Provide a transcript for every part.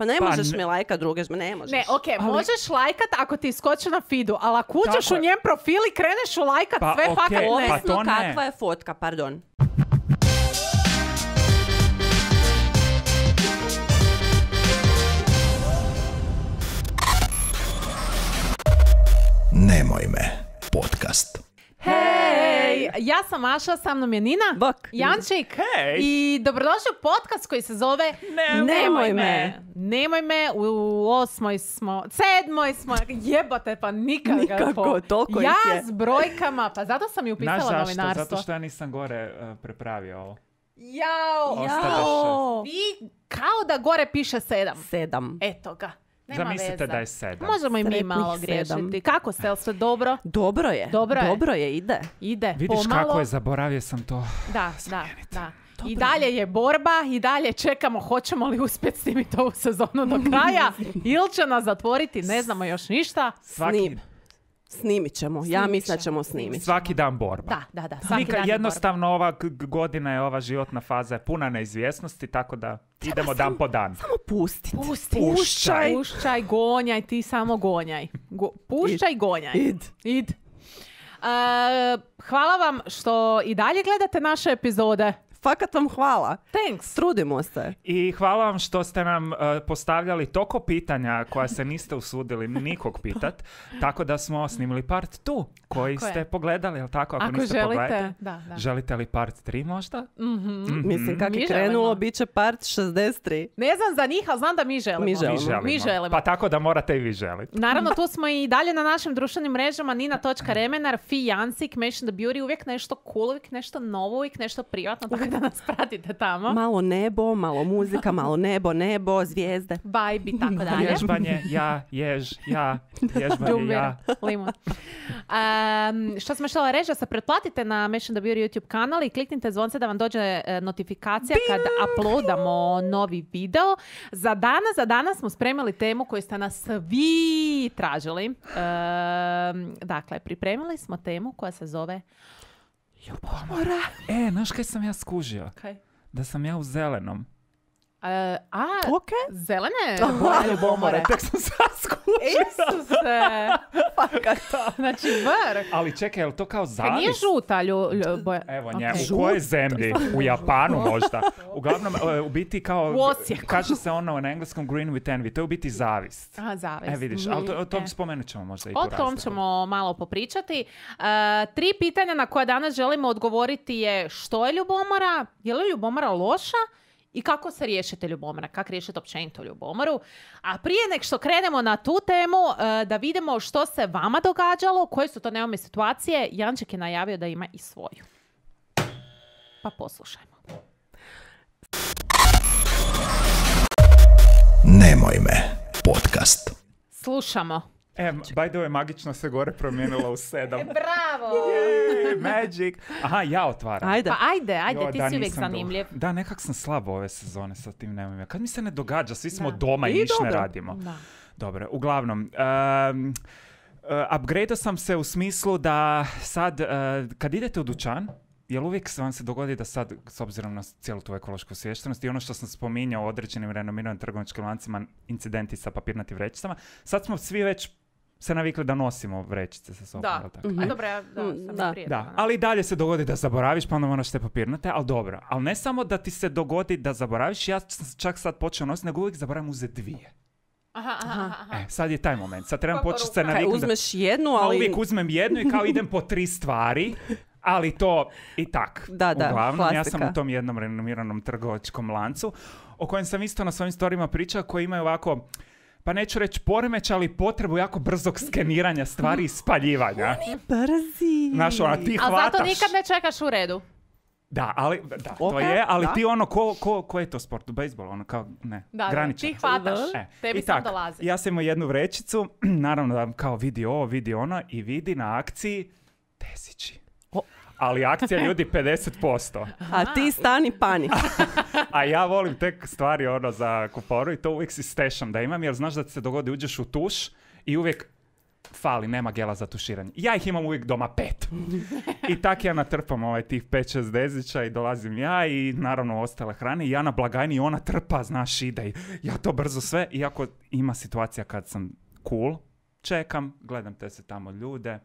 Pa ne Pa možeš ne- mi lajkat druge, ne možeš. Ne, ok, možeš lajkat ako ti iskoči na feedu, ali ako uđeš Tako u je. njen profil i kreneš u lajkat Pa, sve ok, fakat ne. pa to ne. kakva je fotka, pardon. Nemoj me, ja sam Maša, sa mnom je Nina, Bok. Jančik Hej. i dobrodošli u podcast koji se zove Nemoj me. Nemoj me, u osmoj smo, sedmoj smo, jebote pa nikad Nikako, toliko ih Ja je. s brojkama, pa zato sam i Znaš upisala zašto? novinarstvo. Zato što ja nisam gore eh, prepravio ovo. Jao, Jao. vi kao da gore piše sedam. Sedam. Eto ga. Nema Zamislite veze. da je sedam. Možemo i mi Sretnih malo sedam. griješiti. Kako ste, jel sve dobro? Dobro je. Dobro je. Dobro je, ide. Ide, Vidiš pomalo. kako je, zaboravio sam to. Da, da, da. I dalje je borba, i dalje čekamo hoćemo li uspjeti snimiti ovu sezonu do kraja ili će nas zatvoriti, ne znamo još ništa. Svaki, Snim. Snimit ćemo. ja Snimit mislim da ćemo, snimiti. svaki dan borba. Da, da, da. Svaki Nika- dan je jednostavno ova g- g- godina je, ova životna faza je puna neizvjesnosti, tako da idemo dan po dan. Samo pustiti. borba. Pusti. Pušćaj. Pušćaj, gonjaj, ti samo gonjaj. Go- pušćaj, gonjaj. Id. Id. E, hvala vam što i dalje gledate naše epizode. Fakat vam hvala. Thanks. Trudimo se. I hvala vam što ste nam eh, postavljali toliko pitanja koja se niste usudili nikog pitat, tako da smo snimili part tu koji Tako je. ste pogledali, jel tako? Ako, Ako niste želite, pogledajte. da, da. Želite li part 3 možda? Mhm. Mislim, kak Mi je želimo. krenulo, bit će part 63. Ne znam za njih, ali znam da mi želimo. Mi Mi želimo. želimo. Mi želimo. Pa tako da morate i vi želiti. Naravno, tu smo i dalje na našim društvenim mrežama nina.remenar, fi Mention the Beauty, uvijek nešto cool, uvijek nešto novo, uvijek nešto privatno, tako da nas pratite tamo. Malo nebo, malo muzika, malo nebo, nebo, zvijezde. Vibe i tako dalje. Vježbanje, ja, jež, ja, vježbanje, ja. limun. Um, što smo htjela reći, da se pretplatite na Mention the Beauty YouTube kanal i kliknite zvonce da vam dođe e, notifikacija kad uploadamo novi video. Za danas, za danas smo spremili temu koju ste nas svi tražili. Um, dakle, pripremili smo temu koja se zove Ljubomora. E, znaš kaj sam ja skužio? Okay. Da sam ja u zelenom. E, a, Ok. zelene boje ljubomore. Tek sam sad skužio. Isuse! znači, vrh. Ali čekaj, je li to kao Kaj zavis? nije žuta lju, lju- boja? Evo nje, Ok. u kojoj zemlji? U Japanu možda. Uglavnom, e, u biti kao, U Osijeku. kaže se ono na engleskom green with envy, to je u biti zavist. Aha, zavist. E vidiš, ali to, o tom E. spomenut ćemo možda i tu O tom razliku. ćemo malo popričati. E, tri pitanja na koja danas želimo odgovoriti je što je ljubomora, je li ljubomora loša i kako se riješite ljubomora, kako riješiti općenito ljubomoru. A prije nek što krenemo na tu temu, e, da vidimo što se vama događalo, koje su to neume situacije, Janček je najavio da ima i svoju. Pa poslušajmo. Nemoj me, podcast. Slušamo. E, by the way, magično se gore promijenilo u sedam. Bravo! Yay, Magic. Aha, ja otvaram. Ajde. Pa ajde, ajde, Jo, ti da, si uvijek zanimljiv. Da, nekak sam slab ove sezone sa tim nemojme. Kad mi se ne događa, svi smo Da. doma i, I ništa ne radimo. Da. Dobro, uglavnom, um, uh, upgradeao sam se u smislu da sad, uh, kad idete u dućan, Jel uvijek se vam se dogodi da sad, s obzirom na cijelu tu ekološku osviještenost i ono što sam spominjao u određenim renomiranim trgovačkim lancima, incidenti sa papirnatim vrećicama, sad smo svi već se navikli da nosimo vrećice sa sobom. Da. tako? A dobro, ja da, Mm, sam da. prije Da, toga, ali i dalje se dogodi da zaboraviš, pa onda moraš te papirnate, ali dobro. Ali ne samo da ti se dogodi da zaboraviš, ja sam čak sad počeo nositi, nego uvijek zaboravim uzeti dvije. Aha, aha, aha. E, sad je taj moment. Sad trebam Kako početi se naviknuti. da- uzmeš jednu, Ma ali... uvijek uzmem jednu i kao idem po tri stvari, ali to i tak. Da, da, Uglavnom, ja sam klasika. u tom jednom renomiranom trgovačkom lancu, o kojem sam isto na svojim storijima pričao, koji imaju ovako, pa neću reći poremeć, ali potrebu jako brzog skeniranja stvari i spaljivanja. Brzi. Znaš, ona, ti A hvataš. zato nikad ne čekaš u redu. Da, ali, da, to Ok, je, ali da. ti ono, ko, ko, ko je to sport? Bejsbol, ono kao, ne, Da, da, graničar. ti hvataš. E, Tebi i sam tak, dolazi. Ja sam imao jednu vrećicu, naravno da kao vidi ovo, vidi ono i vidi na akciji tesići. Ali akcija ljudi 50%. A ti stani pani. A ja volim tek stvari ono za kuporu i to uvijek si stešam da imam jer znaš da ti se dogodi uđeš u tuš i uvijek fali, nema gela za tuširanje. Ja ih imam uvijek doma pet. I tak ja natrpam ovaj tih pet, šest dezića i dolazim ja i naravno ostale hrane i ja na blagajni i ona trpa, znaš, ide i ja to brzo sve, iako ima situacija kad sam cool, čekam, gledam te se tamo ljude,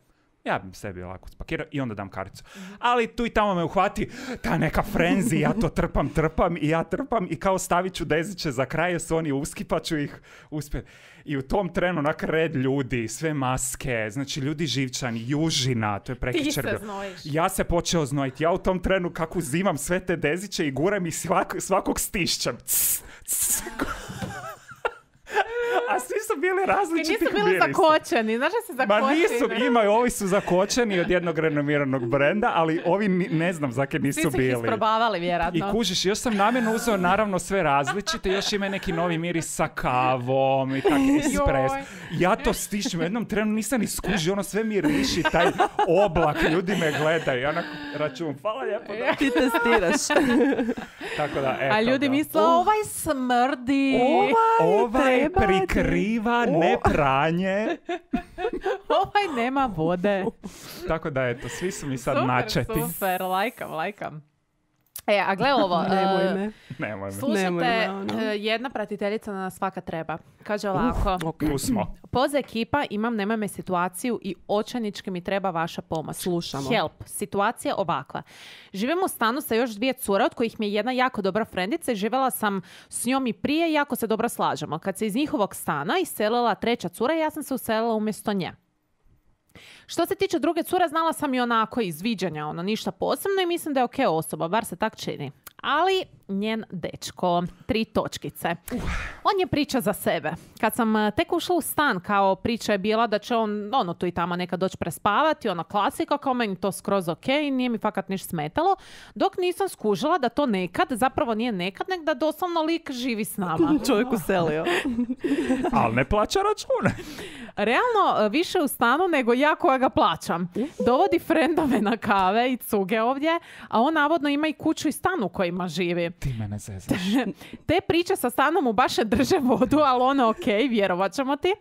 ja bi sebi ovako spakirao i onda dam karticu. Ali tu i tamo me uhvati ta neka frenzi, ja to trpam, trpam i ja trpam i kao stavit ću deziće za kraj jer su oni uski pa ću ih uspjeti. I u tom trenu onak red ljudi, sve maske, znači ljudi živčani, južina, to je Ti prekičer. se bio. znojiš. Ja se počeo znojiti. Ja u tom trenu kako uzimam sve te deziće i guram ih svak, svakog stišćem. Cs, cs. A svi su bili I različitih nisu bili mirisa. zakočeni, znaš da se Ma zakoči? nisu, imaju, ovi su zakočeni od jednog renomiranog brenda, ali ovi ni- ne znam zake nisu Svi su ih bili. isprobavali, I vjerojatno. kužiš, još sam namjerno uzeo naravno sve različite, još ima neki novi miris sa kavom i tak espres. Ja to stišćem, u jednom trenu nisam ni skužio, ono sve miriši, taj oblak, ljudi me gledaju. Ja onako račun, hvala lijepo. da." Ti testiraš. Tako da, eto A ljudi misle, ovaj smrdi. Ovaj treba ti. prikriva ne pranje. ovaj nema vode. Tako da, eto, svi su mi sad super, načeti. super, lajkam, lajkam. E, a gle ovo. Nemoj e, me. Nemoj me. Slušajte, Nemoj me, ono. e, jedna pratiteljica na nas svaka treba. Kaže ovako. Tu smo. Poza ekipa, imam nemoj me situaciju i očajnički mi treba vaša pomoć. Slušamo. Help. Situacija ovakva. Živim u stanu sa još dvije cure, od kojih mi je jedna jako dobra frendica i živjela sam s njom i prije i jako se dobro slažemo. Kad se iz njihovog stana iselila treća cura, ja sam se uselila umjesto nje. Što se tiče druge cure, znala sam i onako iz viđanja, ono, ništa posebno i mislim da je ok osoba, bar se tak čini. Ali njen dečko, tri točkice. On je priča za sebe. Kad sam eh, tek ušla u stan, kao priča je bila da će on, ono, tu i tamo nekad doći prespavati, ona klasika, kao meni to skroz ok, nije mi fakat niš smetalo, dok nisam skužila da to nekad, zapravo nije nekad, nek da doslovno lik živi s nama. Čovjek uselio. Ali ne plaća račune. Realno, e, više u stanu nego ja koja ga plaćam. Dovodi frendove na kave i cuge ovdje, a on navodno ima i kuću i stan u kojima živi. Ti mene zezaš. Te priče sa stanom mu baš ne drže vodu, ali ono ok, vjerovat ćemo ti.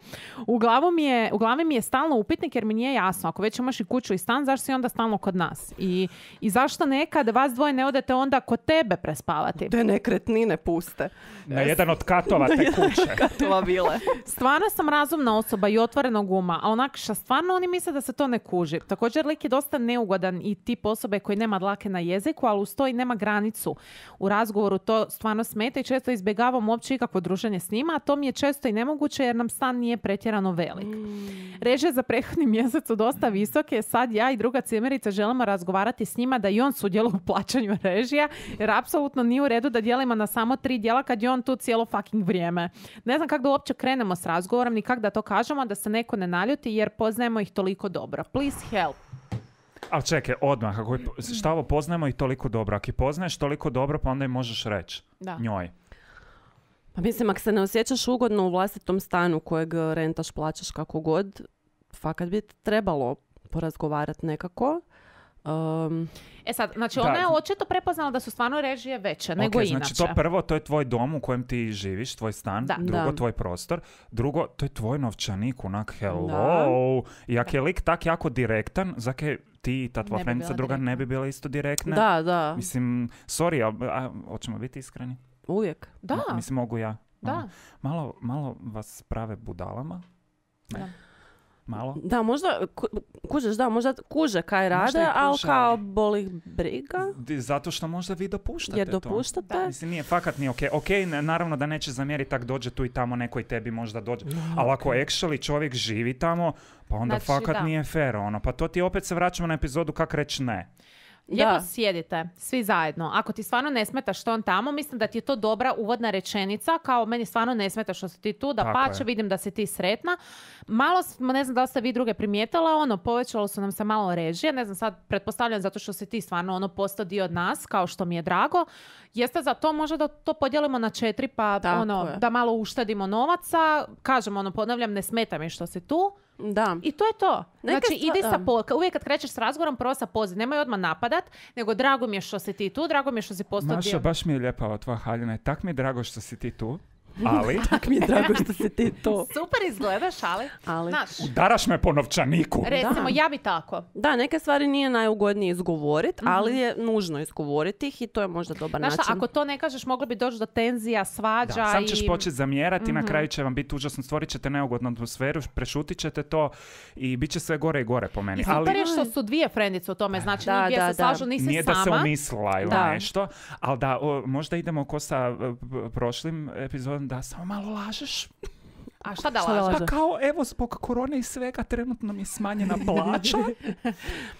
U, glavu mi je, u glavi mi je stalno upitnik jer mi nije jasno. Ako već imaš i kuću i stan, zašto si onda stalno kod nas? I, i zašto nekad vas dvoje ne odete onda kod tebe prespavati? Te nekretnine puste. Na jedan od katova te kuće. Katova vile. Stvarno sam razumna osoba i otvorenog uma, a onak šta stvarno oni misle da se to ne kuži. Također lik je dosta neugodan i tip osobe koji nema dlake na jeziku, ali uz to i nema granicu. U razgovoru to stvarno smeta i često izbjegavam uopće ikakvo druženje s njima, a to mi je često i nemoguće jer nam stan nije pretjerano velik. Režije za prethodni mjesec su dosta visoke, sad ja i druga cimerica želimo razgovarati s njima da i on sudjeluje u plaćanju režija, jer apsolutno nije u redu da dijelimo na samo tri dijela kad je on tu cijelo fucking vrijeme. Ne znam kako da uopće krenemo s razgovorom, ni kako da to kažemo, da se neko ne naljuti jer poznajemo ih toliko dobro. Please help. Ali čekaj, odmah, ako, je- šta ovo poznajemo i toliko dobro. Ako ih poznaješ toliko dobro, pa onda im možeš reći. Da. Njoj. Pa mislim, ako se ne osjećaš ugodno u vlastitom stanu kojeg rentaš, plaćaš kako god, fakat bi trebalo porazgovarati nekako. Um, E sad, znači Da. ona je očito prepoznala da su stvarno režije veće nego Ok, inače. Znači to prvo, to je tvoj dom u kojem ti živiš, tvoj stan. Da. Drugo, Da. tvoj prostor. Drugo, to je tvoj novčanik, onak, hello. I ako je lik tak jako direktan, zake ti i ta tvoja Ne bi druga ne direktna. bi bila isto direktne. da, da, Mislim, sorry, ali a, hoćemo biti iskreni? uvijek. Da, Ma- Mislim, mogu ja. da. Malo, malo vas prave budalama. Ne. Da. Malo. Da, možda, ku- kužeš, da, možda kuže kaj rade, ali kao boli briga, Zato što možda vi dopuštate jer to. dopuštate. Mislim, nije, fakat nije okej. Okej, ne- naravno da neće zamjeriti tak dođe tu i tamo neko i tebi možda dođe. Ali ako actually čovjek živi tamo, pa onda Znači, fakat da. nije fair, ono. Pa to ti opet se vraćamo na epizodu kak reći ne. Lijepo Da. sjedite, svi zajedno. Ako ti stvarno ne smeta što on tamo, mislim da ti je to dobra uvodna rečenica, kao meni stvarno ne smeta što si ti tu, da Tako pače, je. vidim da si ti sretna. Malo ne znam da li ste vi druge primijetila, ono, povećalo su nam se malo režije, ne znam sad, pretpostavljam zato što si ti stvarno ono postao dio od nas, kao što mi je drago. Jeste za to možda da to podijelimo na četiri, pa Tako ono, je. da malo uštedimo novaca, kažem, ono, ponavljam, ne smeta mi što si tu. Da. I to je to. Neke znači, stva- idi sa po, uvijek kad krećeš s razgovorom, prvo sa poziv. Nemoj odmah napadat, nego drago mi je što si ti tu, drago mi je što si postao Maša, dio. baš mi je lijepa ova tvoja haljina tak mi je drago što si ti tu. Ali Tak mi je drago što si ti to. Super izgledaš, ali... Ali, Znaš, daraš me po novčaniku. recimo, Da. ja bi tako. da, neke stvari nije najugodnije izgovoriti, ali je nužno izgovoriti ih i to je možda dobar Znaš šta, način. ako to ne kažeš, moglo bi doći do tenzija, svađa Da, sam i... ćeš početi zamjerati, Mhm. na kraju će vam biti užasno, stvorit ćete neugodnu atmosferu, prešutit ćete to i bit će sve gore i gore po meni. I super Ali je što su dvije frendice u tome, znači Da, da, se da. slažu, nisi nije da se sama. umislila ili Da. nešto, ali da o, možda idemo ko sa e, p- prošlim epizodom da samo malo lažeš. A šta da Šta lažeš? Pa kao evo zbog korone i svega trenutno mi je smanjena plaća,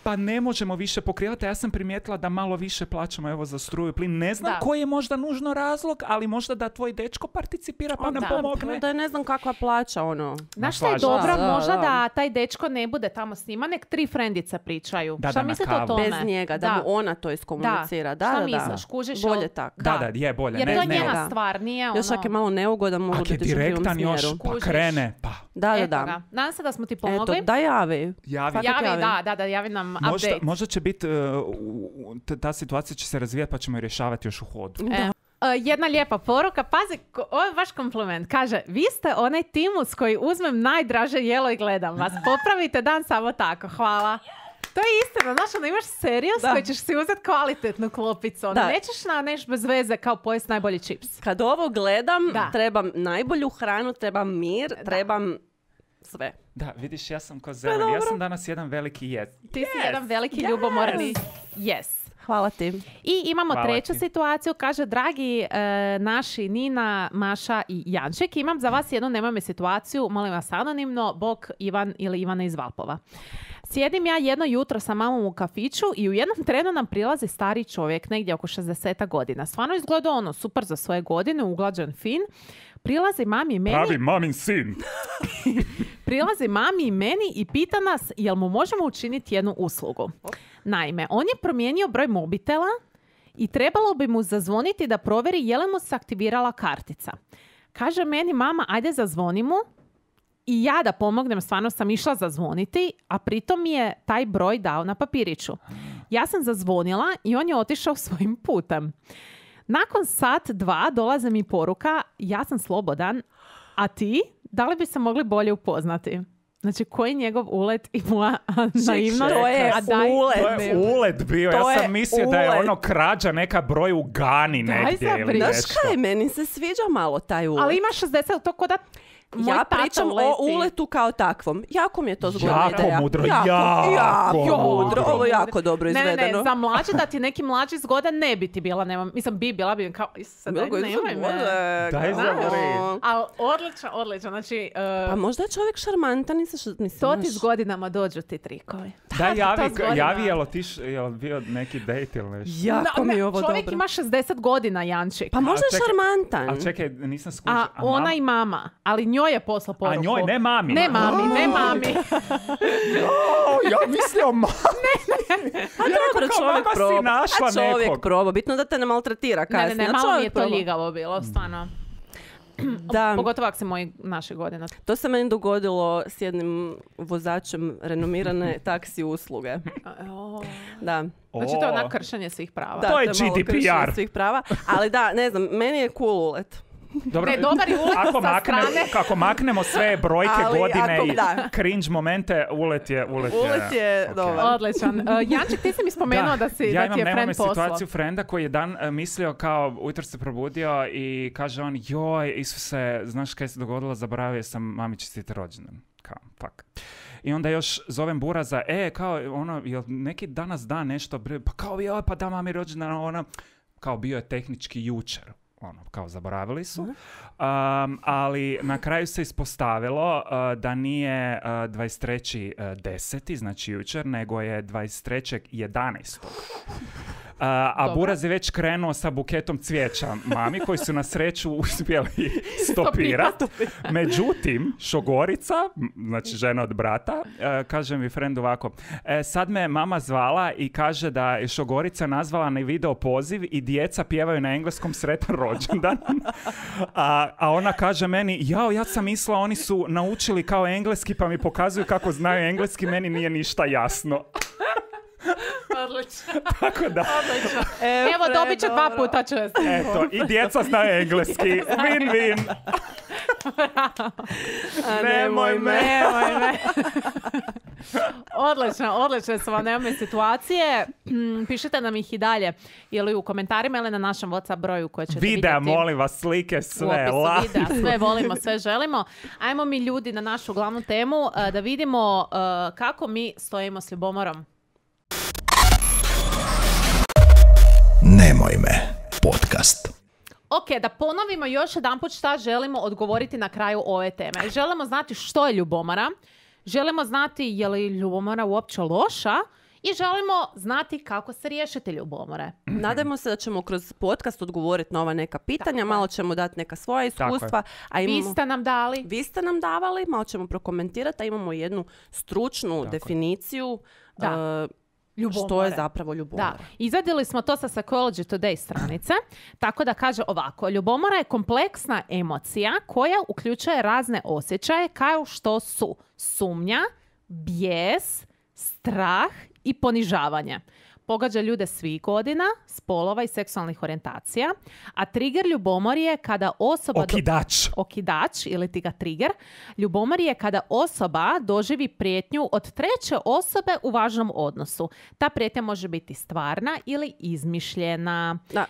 pa ne možemo više pokrivati. Ja sam primijetila da malo više plaćamo evo za struju plin. Ne znam Da. koji je možda nužno razlog, ali možda da tvoj dečko participira pa O, nam da. pomogne. Da je ne znam kakva plaća, ono. Znaš šta je dobro? Da, Možda da. da taj dečko ne bude tamo s njima, nek tri frendice pričaju. Da, šta mislite o tome? Bez njega, da, mu ona to iskomunicira. Da, Šta da, da. misliš, kužiš? Bolje jel- tak. Da, da, je bolje. Jer ne, to je ne, njena stvar, nije ono... Još ako je malo neugodan, mogu biti u još, smjeru. Pa krene, pa Da, da, Eto da. ga. Nadam se da smo ti pomogli. Eto, da javi. javi. Fakat javi, javi. da, da, da, javi nam Možda, update. možda će biti, ta situacija će se razvijati pa ćemo je rješavati još u hodu. E, e, jedna lijepa poruka, pazi, ko- ovo je baš kompliment. Kaže, vi ste onaj timus koji uzmem najdraže jelo i gledam vas. Popravite dan samo tako, hvala. To je istina, znaš, ono imaš seriju s Da. kojoj ćeš si uzeti kvalitetnu klopicu. Ono, Da. nećeš na neš bez veze kao pojest najbolji čips. Kad ovo gledam, Da. trebam najbolju hranu, trebam mir, trebam sve. Da, vidiš, ja sam ko zelen. Ja sam danas jedan veliki jed. Ti si jedan veliki ljubomorni. Yes. Hvala ti. I imamo Hvala treću ti. situaciju, kaže dragi e, naši Nina, Maša i Janček, imam za vas jednu nemojme situaciju, molim vas anonimno, Bog Ivan ili Ivana iz Valpova. Sjedim ja jedno jutro sa mamom u kafiću i u jednom trenu nam prilazi stari čovjek, negdje oko 60 godina. Stvarno izgleda ono super za svoje godine, uglađen, fin. Prilazi mami i meni, mamin sin. prilazi mami i meni i pita nas jel mu možemo učiniti jednu uslugu. Naime, on je promijenio broj mobitela i trebalo bi mu zazvoniti da provjeri je li mu se aktivirala kartica. Kaže meni mama, ajde zazvoni mu. I ja da pomognem, stvarno sam išla zazvoniti, a pritom mi je taj broj dao na papiriću. Ja sam zazvonila i on je otišao svojim putem. Nakon sat, dva, dolaze mi poruka, ja sam slobodan, a ti, da li bi se mogli bolje upoznati? Znači, koji je njegov ulet i moja naivnost? to je A daj- ulet. To je ulet bio. To ja sam mislio da je ono krađa neka broj u Gani Daj negdje ili zabrini. Znaš kaj, meni se sviđa malo taj ulet. Ali ima 60, to ko da moj ja pričam o uletu kao takvom. Jako mi je to zgodna Jako ideja. mudro, jako, jako jako mudro. mudro. Ovo je jako dobro Ne, ne, izvedeno. ne, za mlađe da ti neki mlađi zgoda ne bi ti bila, nema, mislim bi bila bi kao, Isuse, daj, Mnogo je nemoj me. zgodno. Daj. Ali odlično, odlično, znači, uh, Pa možda je čovjek šarmantan i se š- mislim, to ti s godinama dođu ti trikovi. Da, javi, javi jel otiš, jel bio neki dejt ili nešto? Jako No, mi ne, je ovo čovjek dobro. ima 60 godina, Jančik. Pa možda je šarmantan. Ali čekaj, nisam skužio. a ona i mama, ali njoj je poslao poruku. njoj, ne mami. Ne mami, ne mami. O, ja mislio ma... A dobro, kao, čovjek mama si proba. našla A čovjek nekog. proba. Bitno da te ne maltretira Ne, kasnije. ne, ne, a malo mi je čovjek to proba. ljigavo bilo, stvarno. Da, Pogotovo ako si moj naše godine. to se meni dogodilo s jednim vozačem renomirane taksi usluge. Da. Znači to je onak kršenje svih prava. Da, To je GDPR. svih prava. Ali da, ne znam, meni je cool ulet. Dobro, Ne, dobar je ulet ako, sa makne, strane. kako maknemo sve brojke Ali godine ako- i da. cringe momente, ulet je, ulet je. Ulet je ok. dobar. Odličan. Uh, Janček, ti si mi spomenuo da, si, ja da imam ti je friend poslao. situaciju frenda koji je dan e, mislio kao ujutro se probudio i kaže on joj Isuse znaš kaj se dogodilo zaboravio sam mami čestite rođendan kao fuck i onda još zovem Buraza, e, kao, ono, jel neki danas da nešto, bre, pa kao, joj, pa da, mami rođendan, ono, kao bio je tehnički jučer, ono, kao zaboravili su. Um, ali na kraju se ispostavilo uh, da nije uh, 23.10. znači jučer, nego je 23.11. A Dobro. Buraz je već krenuo sa buketom cvijeća mami koji su na sreću uspjeli stopirati. Međutim, šogorica, znači žena od brata, uh, kaže mi friend ovako, e, sad me mama zvala i kaže da je šogorica nazvala na video poziv i djeca pjevaju na engleskom sretan rođendan. a, a ona kaže meni, jao, ja sam mislila oni su naučili kao engleski pa mi pokazuju kako znaju engleski, meni nije ništa jasno. Odlično. Tako da, Evo, dobit će dva puta čest. eto, i djeca znaju engleski. Win, win. Nemoj me. Nemoj me. odlično, odlične su vam nemoj situacije. Mm, Pišite nam ih i dalje. Ili u komentarima ili na našem WhatsApp broju koje ćete Videa, vidjeti. molim vas, slike, u sve. opisu la- videa. Sve volimo, sve želimo. Ajmo mi ljudi na našu glavnu temu uh, da vidimo uh, kako mi stojimo s ljubomorom. Nemoj me. Podcast. Ok, da ponovimo još jedanput šta želimo odgovoriti na kraju ove teme. Želimo znati što je ljubomora, želimo znati je li ljubomora uopće loša i želimo znati kako se riješiti ljubomore. Nadajmo se da ćemo kroz podcast odgovoriti na ova neka pitanja, malo ćemo dati neka svoja Tako iskustva, a Vi imamo... ste nam dali. Vi ste nam davali, malo ćemo prokomentirati, a imamo jednu stručnu definiciju Da. uh, što je Ljubomore. zapravo ljubomora. Da, izvadili smo to sa Psychology Today stranice, tako da kaže ovako, ljubomora je kompleksna emocija koja uključuje razne osjećaje kao što su sumnja, bijes, strah i ponižavanje. Pogađa ljude svih godina, spolova i seksualnih orijentacija, a trigger ljubomor je kada osoba... do- Okidač. okidač ili ti ga trigger. Ljubomor je kada osoba doživi prijetnju od treće osobe u važnom odnosu. Ta prijetnja može biti stvarna ili izmišljena. Da.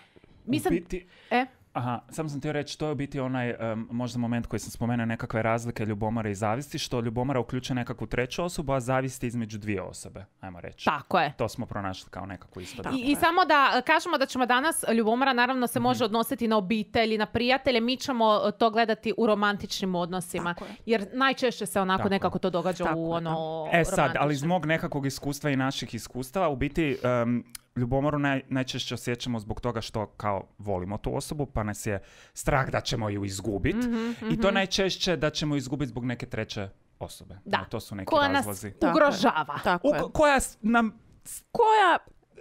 Mislim, biti- e, Aha, samo sam htio reći, to je u biti onaj em, možda moment koji sam spomenuo nekakve razlike ljubomore i zavisti, što ljubomora uključuje nekakvu treću osobu, a zavisti između dvije osobe, ajmo reći. tako je. To smo pronašli kao nekakvu isto. I, I samo da e, kažemo da ćemo danas, ljubomora naravno se Mhm. može odnositi na obitelj i na prijatelje, mi ćemo e, to gledati u romantičnim odnosima. Jer najčešće se onako Tako je. nekako to događa Tako u je, ono E sad, ali iz romantičnim. mog nekakvog iskustva i naših iskustava, u biti em, ljubomoru naj, najčešće osjećamo zbog toga što kao volimo tu osobu, pa nas je strah da ćemo ju izgubiti. Mhm, I to najčešće da ćemo izgubiti zbog neke treće osobe. Da. To su neki Koja nas razlozi. Tako je. ugrožava. Tako U- je. koja s- nam, Koja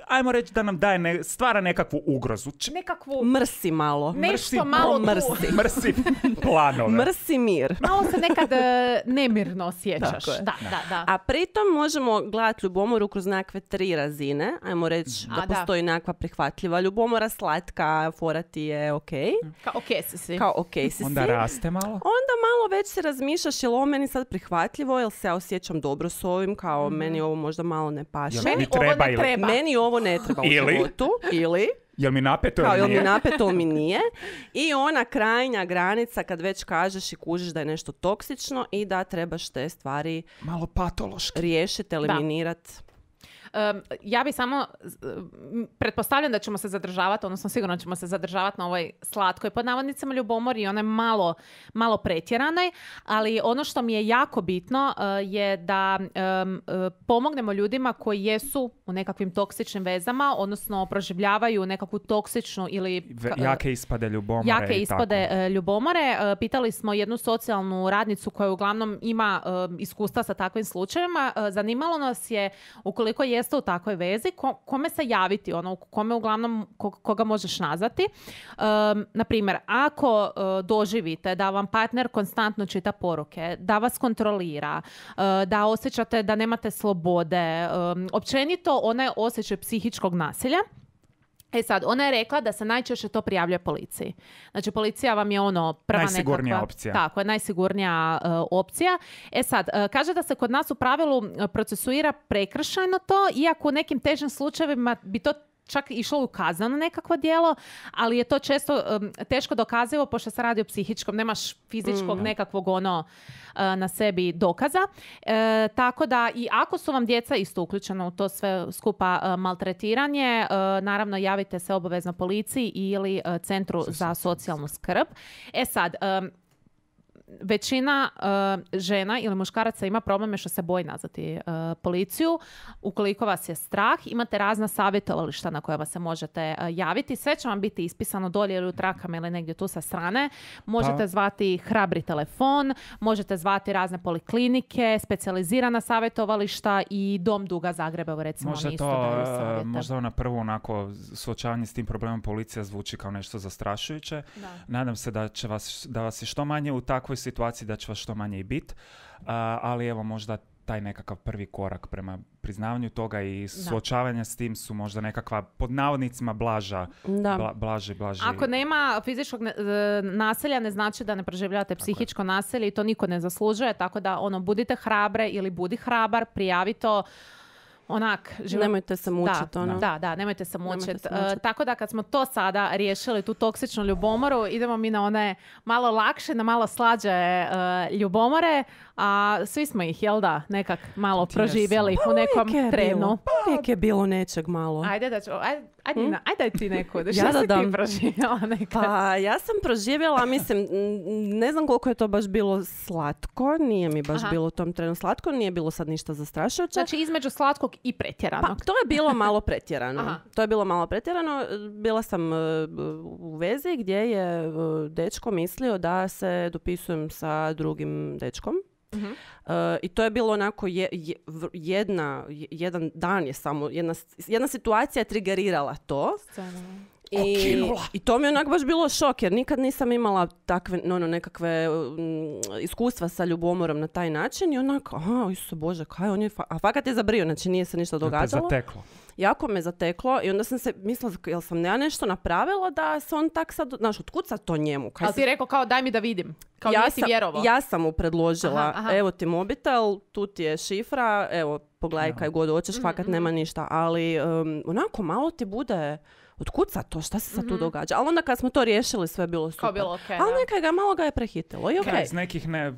ajmo reći da nam daje, ne, stvara nekakvu ugrozu. Č- Nekakvu mrsi malo. nešto mrsi- malo tu. mrsi. mrsi planove. Mrsi mir. Malo se nekad e, nemirno osjećaš. Tako je. Da, da, da. A pritom možemo gledati ljubomoru kroz nekakve tri razine. Ajmo reći A, da da. postoji nekakva prihvatljiva ljubomora, slatka, fora ti je ok. Kao, ok si si. Kao ok si Onda si. raste malo. Onda malo već se razmišljaš je li ovo meni sad prihvatljivo, jel se ja osjećam dobro s ovim, kao meni ovo možda malo ne paše. Jel Meni mi ovo treba ne ili-. Ovo ne treba u Ili? životu. Ili, Jel mi napeto ili jel mi napeto ili mi nije. I ona krajnja granica kad već kažeš i kužiš da je nešto toksično i da trebaš te stvari Malo patološki. riješiti, eliminirati. Um, ja bi samo, pretpostavljam da ćemo se zadržavati, odnosno sigurno ćemo se zadržavati na ovoj slatkoj pod navodnicama ljubomori i one malo, malo pretjeranoj, ali ono što mi je jako bitno uh, je da um, uh, pomognemo ljudima koji jesu u nekakvim toksičnim vezama, odnosno proživljavaju nekakvu toksičnu ili ka- jake ispade ljubomore jake ispade tako. e, ljubomore. E, Pitali smo jednu socijalnu radnicu koja uglavnom ima e, iskustva sa takvim slučajevima. E, Zanimalo nas je ukoliko jeste u takvoj vezi, ko- kome se javiti, ono, kome uglavnom, ko- koga možeš nazvati. na primjer, ako e, doživite da vam partner konstantno čita poruke, da vas kontrolira, e, da osjećate da nemate slobode, e, općenito onaj osjećaj psihičkog nasilja, E sad, ona je rekla da se najčešće to prijavljuje policiji. Znači, policija vam je ono prva Najsigurnija nekakva... opcija. Tako je, najsigurnija e, opcija. E sad, e, kaže da se kod nas u pravilu e, procesuira prekršajno to, iako u nekim težim slučajevima bi to čak išlo u kazneno nekakvo djelo, ali je to često em, teško dokazivo pošto se radi o psihičkom, nemaš fizičkog nekakvog ono e, na sebi dokaza. E, tako da i ako su vam djeca isto uključena u to sve skupa e, maltretiranje, e, naravno javite se obavezno policiji ili centru za socijalnu skrb. E sad, em, većina e, žena ili muškaraca ima probleme što se boji nazvati e, policiju. Ukoliko vas je strah, imate razna savjetovališta na koja vas se možete e, javiti. Sve će vam biti ispisano dolje ili u trakama ili negdje tu sa strane. Možete Pa- zvati hrabri telefon, možete zvati razne poliklinike, specijalizirana savjetovališta i Dom Duga Zagreba, recimo Možda oni to, savjete. možda ona prvo onako suočavanje s tim problemom policija zvuči kao nešto zastrašujuće. Da. Nadam se da će vas, da vas je što manje u takvoj situaciji, da će vas što manje i bit. A, ali evo možda taj nekakav prvi korak prema priznavanju toga i suočavanja s tim su možda nekakva pod navodnicima blaža, Da. bla, blaži, blaži. Ako nema fizičkog ne- e, nasilja ne znači da ne proživljavate psihičko nasilje i to niko ne zaslužuje, tako da ono budite hrabre ili budi hrabar, prijavi to onak život- Nemojte se mučit, da, ono. Da, da, nemojte se Nemojte mučit. se E, tako da kad smo to sada riješili, tu toksičnu ljubomoru, idemo mi na one malo lakše, na malo slađe e, ljubomore, a svi smo ih, jel da, nekak malo jesmo. proživjeli u nekom Uvijek je trenu. bilo, uvijek je bilo nečeg malo. Ajde da ću, ajde, ajde, na- ajde ti neku, Ja šta da si dam. ti proživjela nekad? Pa ja sam proživjela, mislim, ne znam koliko je to baš bilo slatko, nije mi baš Aha. bilo u tom trenu slatko, nije bilo sad ništa zastrašujuće. Znači između slatkog i Pa pretjeranog. to je bilo malo pretjerano. Aha. To je bilo malo pretjerano. Bila sam e, u vezi gdje je e, dečko mislio da se dopisujem sa drugim dečkom. Mhm. E, I to je bilo onako je- jedna, je- jedan dan je samo, jedna, jedna situacija je trigerirala to. I, I to mi je onak baš bilo šok jer nikad nisam imala takve no, no, nekakve mm, iskustva sa ljubomorom na taj način i onak, aha, Isuse Bože, kaj on je, fa-" a fakat je zabrio, znači nije se ništa Jel te događalo. zateklo. Jako me zateklo i onda sam se mislila, jel sam ja nešto napravila da se on tak sad, znaš, otkud sad to njemu? Kaj Ali ti rekao kao daj mi da vidim. Kao ja nisi sam, vjerovao. ja sam mu predložila, Aha, aha. evo ti mobitel, tu ti je šifra, evo, pogledaj Evo. kaj god hoćeš, Mhm, fakat nema ništa, ali um, onako malo ti bude, otkud sad to, šta se sad tu događa? Ali onda kad smo to riješili, sve je bilo super. Mhm. Kao bilo okej, Ali da. nekaj ga, malo ga je prehitilo i. Da, iz nekih ne,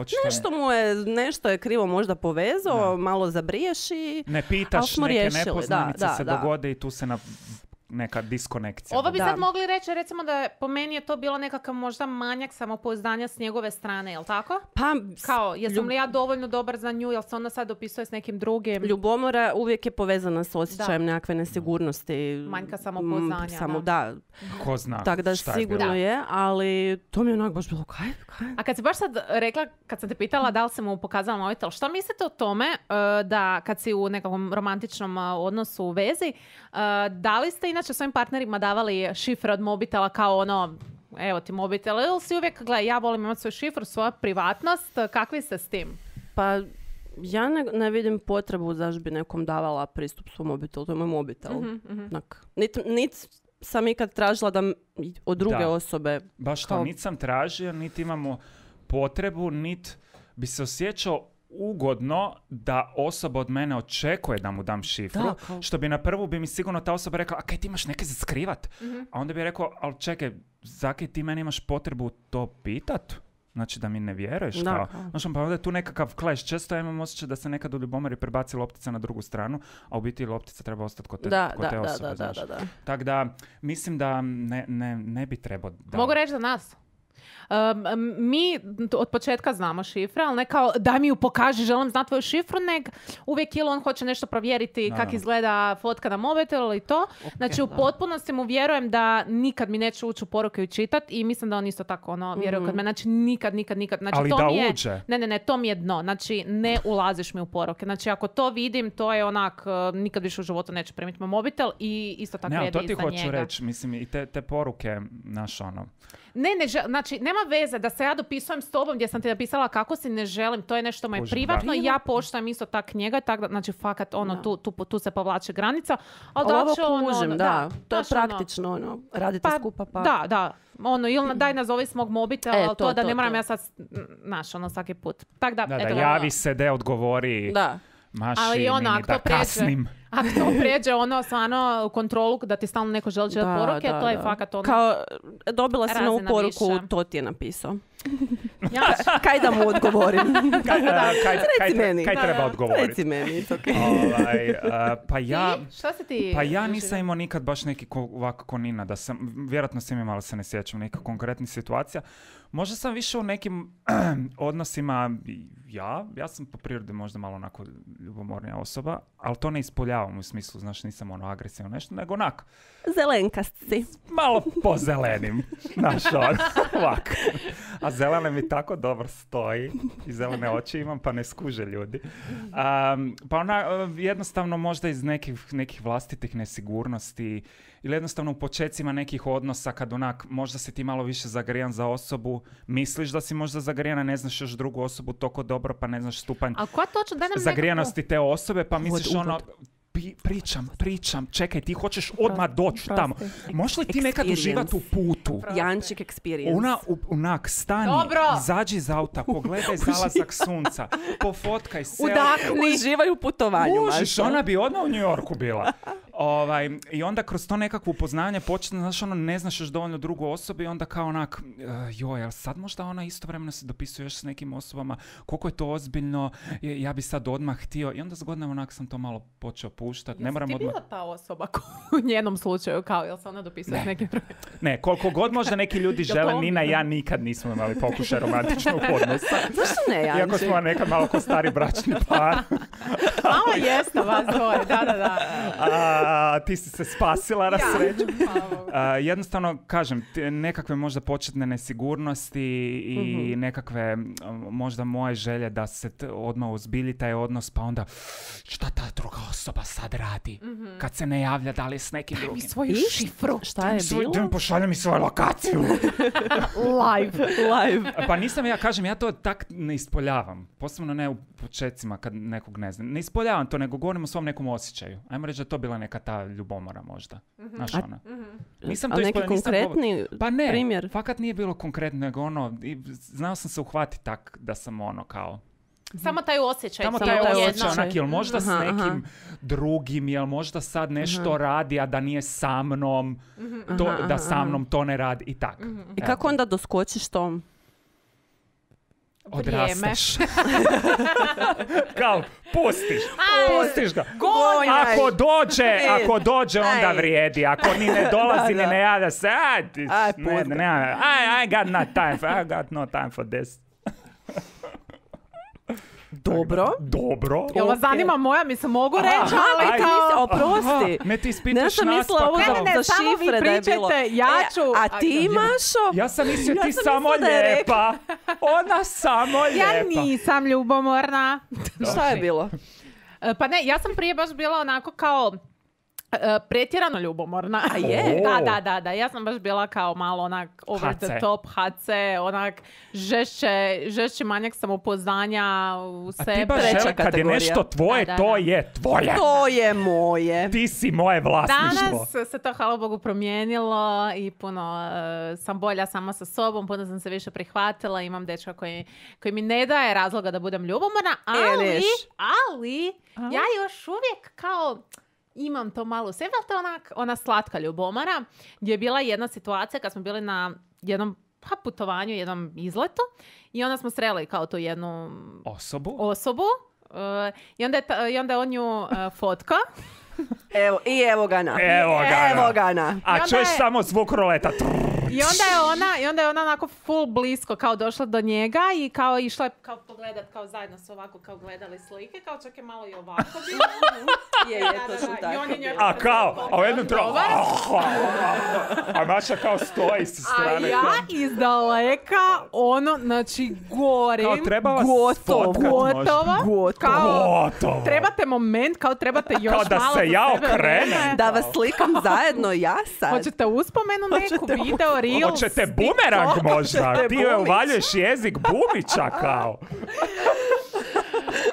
očito Nešto mu je, nešto je krivo možda povezao, malo zabriješ i... ne pitaš, neke riješili, da, nepoznanice da, se da. dogode i tu se na neka diskonekcija. Ovo bi Da. sad mogli reći, recimo da je, po meni je to bilo nekakav možda manjak samopouzdanja s njegove strane, jel tako? Pa, Kao, jesam ljub- li ja dovoljno dobar za nju, jel se ona sad dopisuje s nekim drugim? Ljubomora uvijek je povezana s osjećajem nekakve nesigurnosti. Manjka samopouzdanja, Samo da. da. Ko zna Tako da šta je sigurno bilo. je, ali to mi je onak baš bilo kaj, kaj? A kad si baš sad rekla, kad sam te pitala da li sam mu pokazala mobitel, što mislite o tome e, da kad si u nekakvom romantičnom e, odnosu u vezi, e, da li ste inače svojim partnerima davali šifre od mobitela kao ono, evo ti mobitel, ili si uvijek, gledaj, ja volim imati svoju šifru, svoja privatnost, kakvi ste s tim? Pa ja ne, ne vidim potrebu zašto bi nekom davala pristup svom mobitelu, to je moj mobitel. Mhm, Onak, Nit, nit sam ikad tražila da od druge Da. osobe Baš to, Kao- niti sam tražio, niti imamo potrebu, niti bi se osjećao ugodno da osoba od mene očekuje da mu dam šifru, Da, kao- što bi na prvu bi mi sigurno ta osoba rekla, a kaj ti imaš neke za skrivat? Mhm. A onda bi rekao, ali čekaj, zakaj ti meni imaš potrebu to pitat? Znači da mi ne vjeruješ Da, kao. kao. Znaš, pa onda je tu nekakav clash. Često ja imam osjećaj da se nekad u ljubomori prebaci loptica na drugu stranu, a u biti loptica treba ostati kod te, Da, kod da, te da, osobe, da, da, da, da. Tako da, mislim da ne, ne, ne bi trebao da... Mogu reći za nas. Um, mi od početka znamo šifre, ali ne kao daj mi ju pokaži, želim znati tvoju šifru, neg uvijek ili on hoće nešto provjeriti Da. kak izgleda fotka na mobitelu i to. znači u potpunosti mu vjerujem da nikad mi neće ući u poruke i čitat i mislim da on isto tako ono, vjeruje Mhm. kod mene. Znači nikad, nikad, nikad. Znači, Ali to da mi je, uđe. Ne, ne, ne, to mi je dno. Znači ne ulaziš mi u poruke. Znači ako to vidim, to je onak, uh, nikad više u životu neće primiti moj mobitel i isto tako Ne, to ti hoću njega. reći, mislim, i te, te poruke, naš ono, Ne, ne, žel- znači nema veze da se ja dopisujem s tobom gdje sam ti napisala kako si ne želim, to je nešto moje privatno da. i ja poštujem isto tak njega, tak da, znači fakat ono, Da. tu, tu, tu se povlači granica. Ali da ovo će ono, kužim, ono, da, to je ono, praktično, ono, radite pa, skupa pa... Da, da. Ono, ili daj nazovi s mog mobitela, E, ali to, to, da to, ne moram to. ja sad, znaš, ono, svaki put. Tak da, da, da, eto, javi se, de odgovori, Da. maši, Ali to da pređe- kasnim. Ako to prijeđe ono stvarno u kontrolu da ti stalno neko želi čitati poruke, to je fakat ono... Kao, dobila sam novu razina poruku, to ti je napisao. Ja, Kaj da mu odgovorim? Kaj, a, kaj, kaj, meni. kaj Da, treba da. odgovoriti? Reci meni, it's okay. Ovaj, a, pa ja... Ti? Šta si ti? Pa ja nisam imao nikad baš neki ko, ovako konina, da sam, vjerojatno sam imao, ali se ne sjećam nekih konkretnih situacija. Možda sam više u nekim odnosima, ja, ja sam po prirodi možda malo onako ljubomornija osoba, ali to ne ispolijavam u smislu, znaš, nisam ono agresivno nešto, nego onak, Zelenkast si. malo pozelenim, znaš, on, ovako. A zelene mi tako dobro stoji i zelene oči imam, pa ne skuže ljudi. Um, pa ona, jednostavno možda iz nekih, nekih vlastitih nesigurnosti ili jednostavno u počecima nekih odnosa kad onak, možda si ti malo više zagrijan za osobu misliš da si možda zagrijana, ne znaš još drugu osobu toliko dobro, pa ne znaš stupanj Ali koja točno, daj nam zagrijanosti te osobe, pa misliš ono, "Pi- pričam, pričam, čekaj, ti hoćeš odmah doći tamo. Možeš li ti nekad uživati u putu? Jančik experience. Ona u- onak stani, Dobro. izađi iz auta, pogledaj zalazak sunca, pofotkaj se. Udahni. Uživaju u putovanju, Maša. ona bi odmah u New Yorku bila. Ovaj, I onda kroz to nekakvo upoznavanje počne, znaš, ono, ne znaš još dovoljno drugu osobu i onda kao onak, uh, joj, ali sad možda ona istovremeno se dopisuje još s nekim osobama, koliko je to ozbiljno, je- ja bi sad odmah htio. I onda godinama onak sam to malo počeo puštati. Ne Jesi moram ti odmah... bila ta osoba ko- u njenom slučaju, kao, jel se ona dopisuje s nekim drugim? Ne, koliko god možda neki ljudi žele, Nina ja nikad nismo imali pokušaj romantičnog odnosa. Zašto ne, Jančik? Iako smo nekad malo ko stari bračni par. Malo jeste vas dvoje, da, da, da. A, ti si se spasila na Ja. sreću. A, jednostavno, kažem, nekakve možda početne nesigurnosti i nekakve m, možda moje želje da se t- odmah uzbilji taj odnos, pa onda šta ta druga osoba sad radi? Kad se ne javlja, da li s nekim Mi drugim? svoju I? šifru. Šta je Svoj- bilo? da mi pošalje mi svoju lokaciju. Live. Live. Pa nisam ja, kažem, ja to tak ne ispoljavam. Posebno ne u početcima kad nekog ne znam. Ne ispoljavam to, nego govorim o svom nekom osjećaju. Ajmo reći da to bila neka ta ljubomora možda. Znaš A- ona. Nisam A to neki ispoljavao, nisam konkretni Pa ne, primjer? fakat nije bilo konkretno, nego ono, i znao sam se uhvatiti tak da sam ono kao, Samo taj osjećaj. samo taj osjećaj, osjećaj. onak, jel možda s Aha, nekim aha. drugim, jel možda sad nešto radi, a da nije sa mnom, to, Aha, da aha, sa aha. mnom to ne radi i tak. I kako onda doskočiš tom? Odrasteš. kao, pustiš, pustiš ga. Gonjaj. Ako dođe, ako dođe, onda Aj. vrijedi. Ako ni ne dolazi, Da, ni da. ne javlja se, aj, ti, Aj, ne, pusti. ne, I, I got no time for, I got no time for this. Dobro. Dobro. Jel vas zanima moja, mislim, mogu reći, Aha, ali aj, kao... oprosti. Aha, ne ti Ne ispitaš sam nas, mislila ovo za, Ne, ne, za samo vi šifre da je bilo. pričajte, ja E, ću- a ti, Mašo? Ja sam mislio Ja ti sam samo mislila lijepa. Ona samo Ja lijepa. nisam ljubomorna. Šta je bilo? E, Pa ne, ja sam prije baš bila onako kao e, pretjerano ljubomorna. A je? da, da, da, da. Ja sam baš bila kao malo onak over the HC. top, HC, onak žešće, žešći manjak samopouzdanja u A sebe. ti baš žele, kad je nešto tvoje, Da, da, to da. je tvoje. To je moje. Ti si moje vlasništvo. Danas se to, hvala Bogu, promijenilo i puno e, sam bolja sama sa sobom, puno sam se više prihvatila, imam dečka koji, koji mi ne daje razloga da budem ljubomorna, ali, ali ja još uvijek kao imam to malo u sebi, ali to je onak, ona slatka ljubomora, gdje je bila jedna situacija kad smo bili na jednom pa, putovanju, jednom izletu i onda smo sreli kao tu jednu Osobu? osobu e, i, onda je ta- i onda je on nju e, fotka Evo, I evo ga na. Evo ga na. Evo ga na. A čuješ je- samo zvuk roleta. I onda je ona, i onda je ona onako full blisko kao došla do njega i kao išla je kao pogledat kao zajedno su ovako kao gledali slike, kao čak je malo i ovako bilo. Je, je, Da, da, da. I on je tako. njoj A kao, a u jednom tro... Dobar. A Maša kao stoji sa A strane. ja iz daleka, ono, znači gorim. Kao treba vas Gotovo. Gotovo. Gotovo. Kao, Gotovo. trebate moment, kao trebate još Kao da malo se ja okrenem. Da vas slikam zajedno ja sad. Hoćete uspomenu neku, Hoćete video, reels? Hoćete bumerang možda? Ti uvaljuješ jezik bumića kao.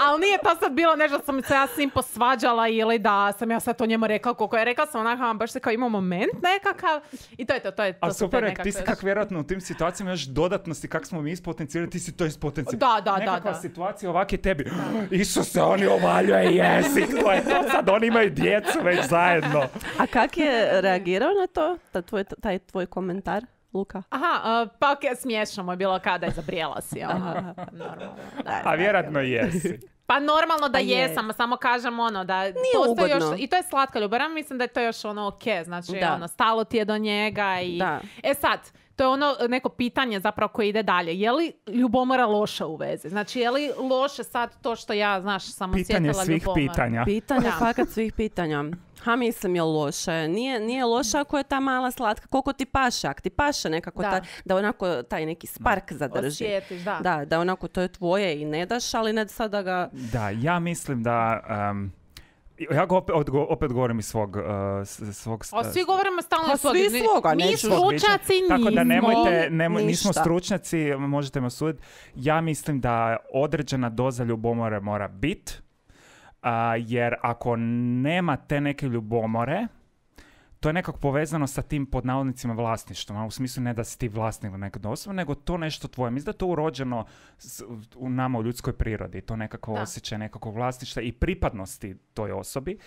Ali nije to sad bilo nešto da sam se ja s njim posvađala ili da sam ja sad to njemu rekla koliko je rekla sam onako baš se kao ima moment nekakav i to je to, to je to A te super, ti si kak vjerojatno u tim situacijama još dodatnosti kak smo mi ispotencirali, ti si to ispotencirali. Da, da, da, Nekakva da. situacija ovak je tebi. Isuse, oni ovaljuje jezik, to je to, sad oni imaju djecu već zajedno. A kak je reagirao na to, ta tvoj, taj tvoj komentar, Luka? Aha, uh, pa ok, smiješno mu je bilo kada je zabrijela si. Ono. Normalno, da. A vjerojatno jesi. Pa normalno da Pa je. jesam, samo kažem ono da postoji ugodno. još, i to je slatka ljubav, ja mislim da je to još ono ok, znači Da. ono, stalo ti je do njega i... Da. E sad, to je ono neko pitanje zapravo koje ide dalje. Je li ljubomora loša u vezi? Znači, je li loše sad to što ja, znaš, sam Pitanje osjetila svih pitanja. Pitanje fakat svih pitanja. Ha, mislim, je loše. Nije, nije loše ako je ta mala slatka. Koliko ti paše? Ako ti paše nekako Da. taj- da onako taj neki spark zadrži. Osjetiš, da. Da, da onako to je tvoje i ne daš, ali ne sad da ga... Da, ja mislim da em, ja ga opet, odgo- opet govorim iz svog, uh, svog A svi govorimo stalno Pa svog. svi Mi- svoga, Mi neću- stručnjaci Tako da nismo. nemojte, nemo- nismo stručnjaci, možete me osuditi. Ja mislim da određena doza ljubomore mora bit, a, jer ako nema te neke ljubomore, to je nekako povezano sa tim pod navodnicima vlasništvom, a u smislu ne da si ti vlasnik nekog osoba, nego to nešto tvoje. Mislim da je to urođeno s- u nama u ljudskoj prirodi, to nekako Da. osjećaj nekakvog vlasništva i pripadnosti toj osobi.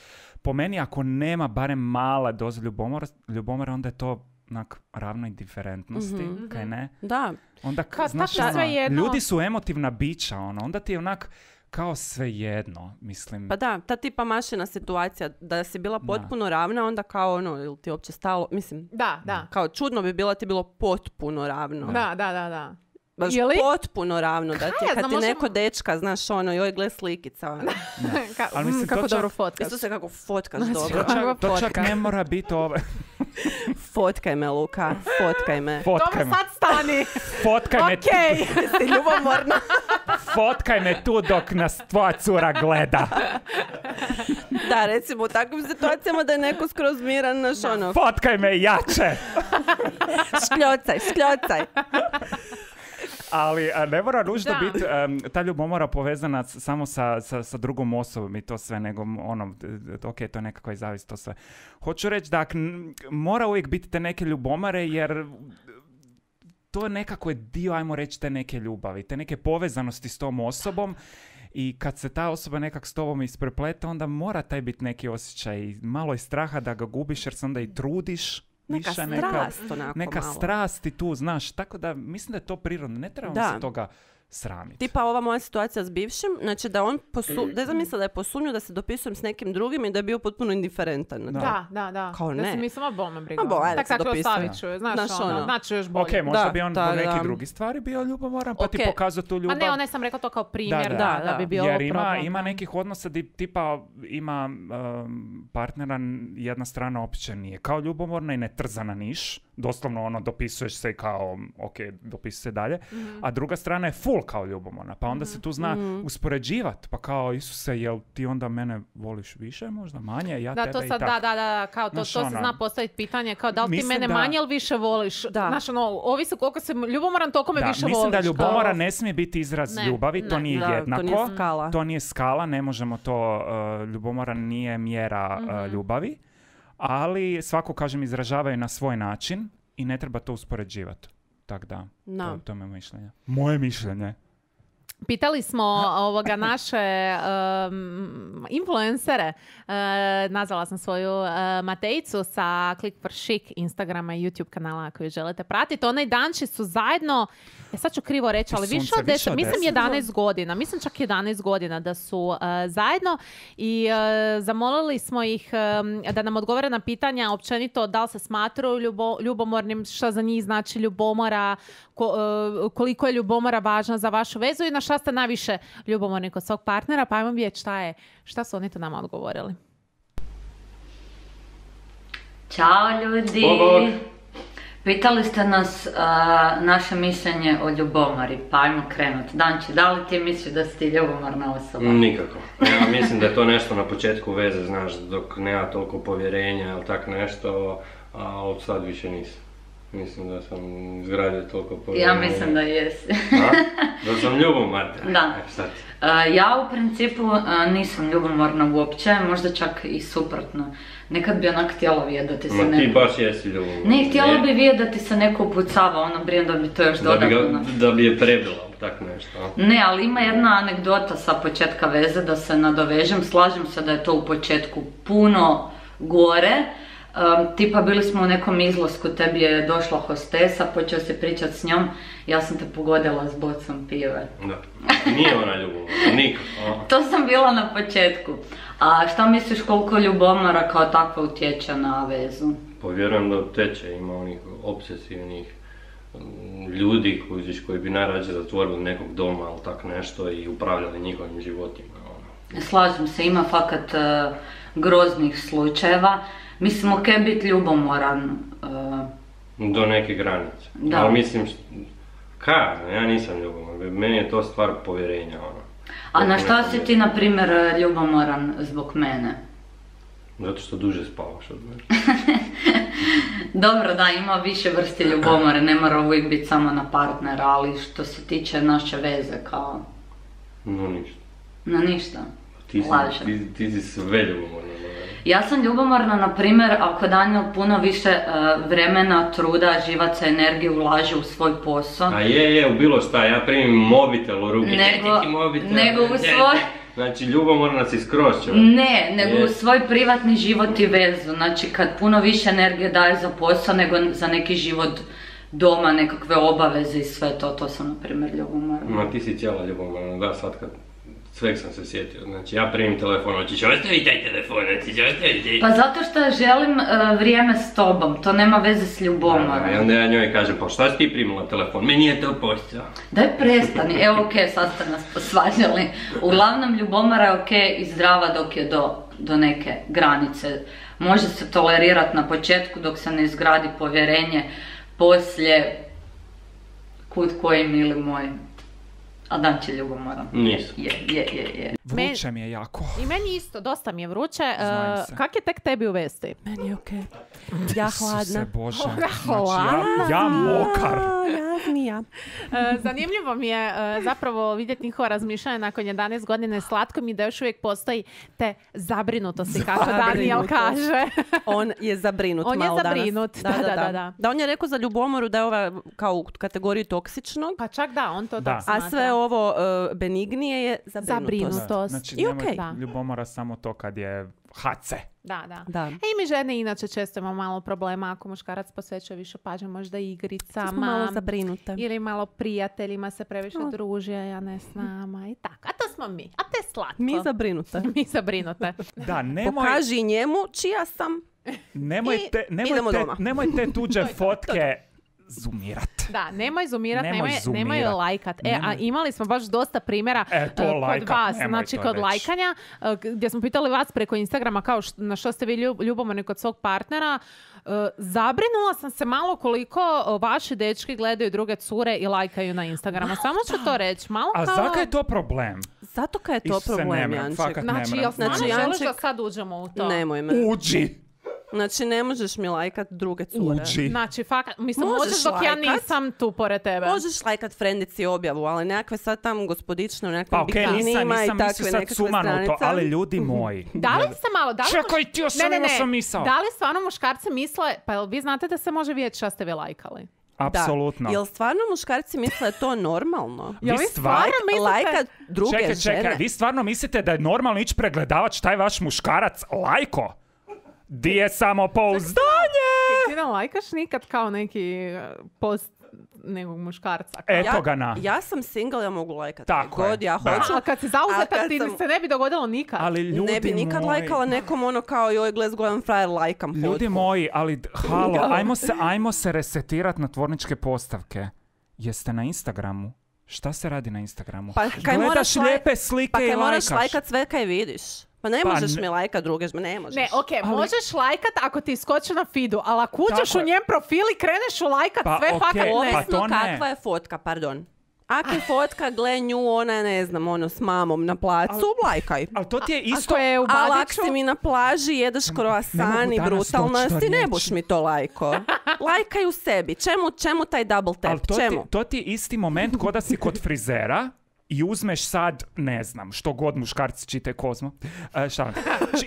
Po meni, ako nema barem mala doza ljubomora, ljubomore, onda je to onak ravno indiferentnosti, Mhm. kaj ne? Da, Onda, k- Kad znaš, ono, svejedno. ljudi su emotivna bića, ono, onda ti je onak kao svejedno, mislim. pa da, ta tipa mašina situacija, da si bila potpuno ravna, onda kao ono, ili ti uopće stalo, mislim, Da, da. kao čudno bi bilo ti bilo potpuno ravno. Da, da, da, da. Baš Ili? potpuno ravno, da ti, ja kad znam, ti možemo- neko dečka, znaš, ono, joj, gle slikica, ono. Ka- Ali mm, mislim, kako to čak- dobro fotkaš. Isto se kako fotkaš Znači, dobro. kako- Čak- to čak ne mora biti ove... Fotkaj me, Luka, fotkaj me. Fotkaj me, Dobro, sad stani. fotkaj me, Okej. Si ljubomorna. fotkaj me tu dok nas tvoja cura gleda. Da, recimo u takvim situacijama da je neko skroz miran, znaš, ono, Fotkaj me jače. škljocaj, škljocaj. Ali ne mora nužno biti em, ta ljubomora povezana s- samo sa, sa, sa drugom osobom i to sve, nego ono, ok, to je nekakva i zavist, to sve. Hoću reći da mora uvijek biti te neke ljubomare, jer to je nekako je dio, ajmo reći, te neke ljubavi, te neke povezanosti s tom osobom i kad se ta osoba nekak s tobom isprepleta, onda mora taj biti neki osjećaj, malo i straha da ga gubiš jer se onda i trudiš. Neka više, strast, onako neka malo. strast i tu, znaš, tako da mislim da je to prirodno, ne trebamo Da. se toga sramiti. Tipa ova moja situacija s bivšim, znači da on posu... da je zamislila da je posumnio da se dopisujem s nekim drugim i da je bio potpuno indiferentan. to. Da, da, da. Kao Da ne. si mislim, a bol me briga. A bo, ajde, tak, se tako ostavit ću znaš, Znaš, ono, ono. znači još bolje. Ok, možda Da, bi on da, zbog nekih da. drugih stvari bio ljubomoran, pa ti Ok. pokazao tu ljubav. ne, ona sam rekla to kao primjer, Da, da, da. da, Da, bi da. bio Jer ima, problem. ima nekih odnosa di tipa ima um, partnera, jedna strana uopće nije kao ljubomorna i ne trza na niš. Doslovno ono, dopisuješ se i kao, ok, dopisuje se dalje. Mhm. A druga strana je full kao ljubomorna. Pa onda se tu zna Mhm. uspoređivat. Pa kao, Isuse, jel ti onda mene voliš više možda, manje, ja Da, tebe to i sad, tako. da, da, da, kao to, Znaš, to se ono, zna postaviti pitanje, kao da li ti mislim mene da- manje ili više voliš? Da. Znaš, ono, ovisi koliko se ljubomoran, toliko me Da, više mislim voliš. da ljubomora kao- ne smije biti izraz Ne, ljubavi, to ne. nije Da, jednako. to nije skala. To nije skala, ne možemo to, uh, ljubomora nije mjera uh, Mhm. ljubavi, ali svako, kažem, izražavaju na svoj način i ne treba to uspoređivati. Tak da, Da. to, to je moje mišljenje. Moje mišljenje. Pitali smo ovoga naše um, influencere, uh, nazvala sam svoju uh, Matejicu sa Click for Chic Instagrama i YouTube kanala ako ju želite pratiti. Onaj danči su zajedno, ja sad ću krivo reći, ali više od više 10, od mislim 10. 11 godina, mislim čak 11 godina da su uh, zajedno i uh, zamolili smo ih um, da nam odgovore na pitanja općenito da li se smatraju ljubo- ljubomornim, šta za njih znači ljubomora, ko- uh, koliko je ljubomora važna za vašu vezu i na šta ste najviše ljubomorni kod svog partnera, pa ajmo vidjeti šta je, šta su oni to nama odgovorili. Ćao ljudi! Bog, bog. Pitali ste nas a, naše mišljenje o ljubomori, pa ajmo krenut. Danči, da li ti misliš da si ti ljubomorna osoba? Nikako. Ja mislim da je to nešto na početku veze, znaš, dok nema toliko povjerenja ili tak nešto, a od sad više nisam. Mislim da sam izgradio toliko povjerenja. Ja mislim da jesi. Da sam ljubomorna? Da. E. A, ja u principu a, nisam ljubomorna uopće, možda čak i suprotno. Nekad bi onak htjela vidjeti da ti se Ma ti baš jesi ljubomorna. Ne, htjela bi vidjeti da ti se neko upucava, ono brinem da bi to još Da bi, dodatno... ga, da bi je prebila, tak nešto. a? Ne, ali ima jedna anegdota sa početka veze da se nadovežem. Slažem se da je to u početku puno gore. Um, tipa bili smo u nekom izlasku, tebi je došla hostesa, počeo si pričat s njom, ja sam te pogodila s bocom pive. Da. Nije ona ljubomorna, nikako. To sam bila na početku. A šta misliš koliko ljubomora kao takva utječe na vezu? Povjerujem da teče, ima onih obsesivnih mm, ljudi koji bi najrađe zatvorili nekog doma ili tak nešto i upravljali njihovim životima. Ono. Slažem se, ima fakat e, groznih slučajeva. Mislim, ok biti ljubomoran, e, Do neke granice. Da. Ali mislim, kaj, ja nisam ljubomoran, meni je to stvar povjerenja. Ono. A na šta si ti, na primjer, ljubomoran zbog mene? Zato što duže spavaš od mene. Dobro, da, ima više vrsti ljubomore, ne mora uvijek biti samo na partnera, ali što se tiče naše veze, kao, No ništa. na ništa. Ti si, ti si sve ljubomorna. Ja sam ljubomorna, na primjer, ako Daniel puno više e, vremena, truda, živaca, energije ulaže u svoj posao, A je, je, u bilo šta, ja primim mobitel u ruke. Nego- mobitel, nego u svoj- Znači, ljubomorna si skroz čovjek. Ne, nego u svoj privatni život i vezu. Znači kad puno više energije daje za posao nego za neki život doma, nekakve obaveze i sve to, to sam na primjer ljubomorna. Ma ti si cijela ljubomorna, da, sad kad sveg sam se sjetio. Znači, ja primim telefon, hoćeš ostaviti taj telefon, hoćeš ostaviti. Pa zato što želim e, vrijeme s tobom, to nema veze s ljubomorom. I onda ja njoj kažem, pa šta si ti primila telefon? Meni je to posao. Daj prestani, evo ok, sad ste nas posvađali. Uglavnom ljubomora je ok i zdrava dok je do, do neke granice. Može se tolerirati na početku dok se ne izgradi povjerenje, poslije kud koji mili moj. A dan će ljubomoran. Nisam. Je, je, je, je. Vruće mi je jako. I meni isto, dosta mi je vruće. Znam se. kak je tek tebi uvesti? Meni je okej. Ja hladna. Isuse Bože. Znači, ja, hladna. ja mokar. A, ja zmija. E, zanimljivo mi je e, zapravo vidjeti njihova razmišljanja nakon 11 godine. Slatko mi da još uvijek postoji te zabrinutosti, kako Daniel kaže. On je zabrinut On je malo danas. zabrinut, da, da, da, da. Da, on je rekao za ljubomoru da je ova kao u kategoriji toksičnog, Pa čak da, on to Da. tako a sve ovo e, benignije je zabrinutost. Zabrinutost. Znači, I okej. Da. ljubomora samo to kad je hace. Da, da. Da. E i mi žene inače često imamo malo problema ako muškarac posvećuje više pažnje možda igricama. Smo malo zabrinute. Ili malo prijateljima se previše druži, a ja ne s nama i tako. A to smo mi. A te slatko. Mi zabrinute. mi zabrinute. Da, nemoj, Pokaži njemu čija sam. nemojte, I nemoj, idemo te, doma. nemoj te tuđe fotke zumirat. Da, nemoj zoomirat, Nemoj nemoj, nemoj zoomirat. lajkat. E, a Nemoj. imali smo baš dosta primjera E, to e, kod lajkat, vas. nemoj znači, to kod reći. lajkanja, e, gdje smo pitali vas preko Instagrama kao št- na što ste vi ljub- ljubomorni kod svog partnera, e, zabrinula sam se malo koliko vaši dečki gledaju druge cure i lajkaju na Instagramu. Samo ću to reći. Malo A kao... zakaj je to problem? Zato kaj je to Isuse, problem, nemrem, Janček. Znači, jel stvarno Znači, želiš da Janček- sad uđemo u to? Nemoj me. Uđi! Znači, ne možeš mi lajkat druge cure. Uđi! Znači, fakat, mislim, Možeš možeš dok ja lajkat. nisam tu pored tebe. Možeš lajkat frendici objavu, ali nekakve sad tam gospodične u nekakvim Pa okej, nisam, i nisam takve mislio sad nekakve stranice. ali ljudi moji. Da li ste malo, da li Čekaj, ti još ne, ne, sam misao. Da li stvarno muškarci misle, pa jel vi znate da se može vidjeti šta ste vi lajkali? Da. Apsolutno. Jel stvarno muškarci misle da je to normalno? Vi Jel vi stvarno mislite... Lajkat druge Čekaj, žene? čekaj, vi stvarno mislite da je normalno ići pregledavat šta je vaš muškarac lajko? Di je samopouzdanje? Ti ne lajkaš nikad kao neki e, post nekog muškarca. Eto ga na. Ja sam single, ja mogu lajkat Tako kaj je, god ja da. hoću. A kad si A zauzeta ti sam- se ne bi dogodilo nikad. Ali ljudi ne bi nikad moji, lajkala nekom ono kao joj gle zgodan frajer lajkam Ljudi fotku. moji, ali halo, ajmo se, ajmo se resetirat na tvorničke postavke. Jeste na Instagramu? Šta se radi na Instagramu? Pa kaj moraš Gledaš laj- lijepe slike Pa i kaj moraš lajkat sve kaj vidiš. Pa ne Pa možeš ne- mi lajkat druge, ne možeš. Ne, ok, možeš lajkat ako ti skoči na feedu, ali ako uđeš u je. njen profil i kreneš u lajkat Pa sve ok, fakat ne. pa to ne. kakva je fotka, pardon. Ako je fotka, gle nju, ona je, ne znam, ono, s mamom na placu, lajkaj. Ali to ti je isto... Ako je u Ali ako si mi na plaži, jedeš mogu i brutalna si, ne buš mi to lajko. Lajkaj u sebi. Čemu, čemu taj double tap? Ali to ti, čemu? to ti je isti moment ko da si kod frizera i uzmeš sad, ne znam, što god muškarci čite Kozmo. E, šta?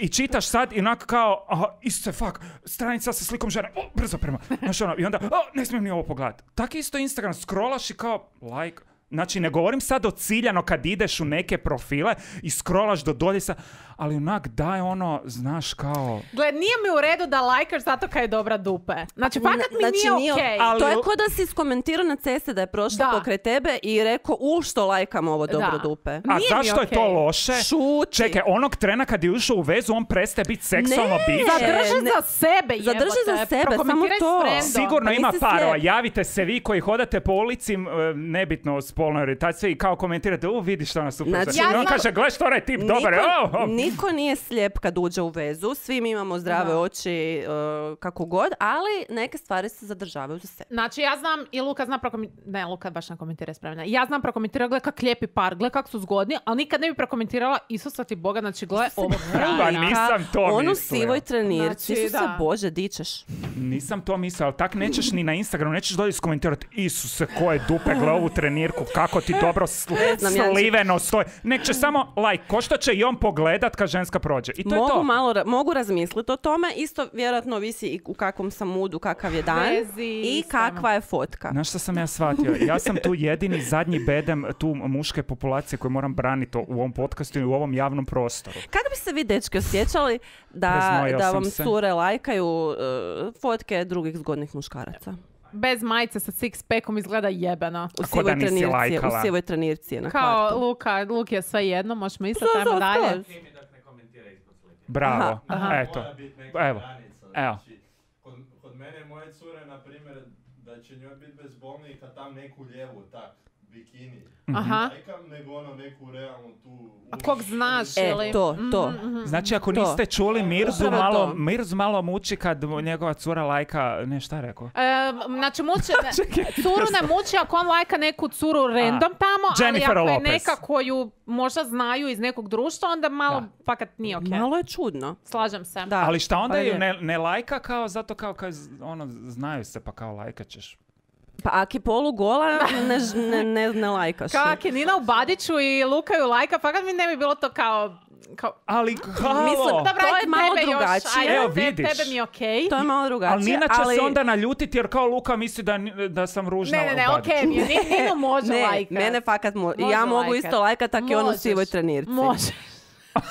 I čitaš sad i onako kao, aha, isuse, fuck, stranica sa slikom žene, o, brzo prema. Znaš ono, i onda, o, ne smijem ni ovo pogledat. Tako isto Instagram, scrollaš i kao, like, Znači, ne govorim sad o ciljano kad ideš u neke profile i scrollaš do dolje sa, ali onak daj ono, znaš kao... Gle, nije mi u redu da lajkaš zato kaj je dobra dupe. Znači, fakat mi Znači, nije okej. ali- To je ko da si skomentirao na ceste da je prošla Da. pokraj tebe i rekao, u što lajkam ovo dobro Da. dupe. A Nije zašto je to loše? Šuti. Čekaj, onog trena kad je ušao u vezu, on prestaje biti seksualno Ne. biće? Zadrži ne- za sebe, jebote. Zadrži za sebe, Prokomentiraj samo to. Sigurno Pa ima parova, javite se vi koji hodate po ulici, e, nebitno, spolnoj orijentaciji i kao komentirate, u vidi što nas super. Znači, on ja znam- kaže, gle što onaj tip dobar, Niko, o, o. niko nije slijep kad uđe u vezu, svi mi imamo zdrave Da. oči uh, kako god, ali neke stvari se zadržavaju za sebe. Znači, ja znam i Luka zna prokomentirati, ne, Luka baš ne komentira spremna. Ja znam prokomentirati, gle kak lijepi par, gle kak su zgodni, ali nikad ne bi prokomentirala Isusa ti Boga, znači gle ovo Pa nisam to On u mislio. sivoj trenirci, Znači, Isuse. Bože, dičeš. Nisam to mislio, ali tak nećeš ni na Instagramu, nećeš dolje iskomentirati Isuse, koje dupe, gle ovu trenirku, kako ti dobro sl- znam, ja- sliveno stoji. Nek će samo like, ko što će i on pogledat kad ženska prođe. I to je Mogu to. malo, ra- mogu razmisliti o tome, isto vjerojatno visi i u kakvom sam mudu, kakav je dan Vezi, i kakva je fotka. Znaš što sam ja shvatio? Ja sam tu jedini zadnji bedem tu muške populacije koju moram braniti u ovom podcastu i u ovom javnom prostoru. Kako bi se vi dečki osjećali da, da vam se. cure lajkaju uh, fotke drugih zgodnih muškaraca? Bez majice sa six packom izgleda jebeno. U sivoj trenirci, u sivoj trenirci na Kao kvartu. Luka, Luk je sve jedno, možeš misliti, Da, ajmo da, dalje. Bravo. Aha, aha. Eto. Evo. granica. Evo. Znači, kod, kod mene moje cure, na primjer, da će njoj biti bezbolniji kad tam neku lijevu, tak, bikini. Aha. Lajkam, nego ono neku realnu tu... A kog znaš, E, ili? to, to. Mhm, Znači, ako To. niste čuli, Mirzu Upravo malo, to. Mirzu malo muči kad njegova cura lajka, ne šta je rekao? E, znači, muči, curu ne muči ako on lajka neku curu random tamo, Jennifer ali ako Lopez. je neka koju možda znaju iz nekog društva, onda malo Da. fakat nije okej. Malo je čudno. Slažem se. Da. Ali šta onda Pa ju je. ne, ne lajka kao zato kao, kao ono, znaju se pa kao lajkat ćeš. Pa je polu gola, ne, ne, ne, ne lajkaš. Kak je Nina u Badiću i Luka ju lajka, fakat mi ne bi bilo to kao... kao Ali halo! Mislim, Dobra, To je malo tebe drugačije. ajde, Evo, te- vidiš. Tebe mi je okej. To je malo drugačije. ali Nina će ali- se onda naljutiti jer kao Luka misli da, da sam ružna Ne, ne, ne, u okej Badiću. mi je. Ni- Ninu može Ne, lajkat. mene fakat mo- Može ja mogu lajkat. isto lajkat, tak je on u sivoj trenirci. Može.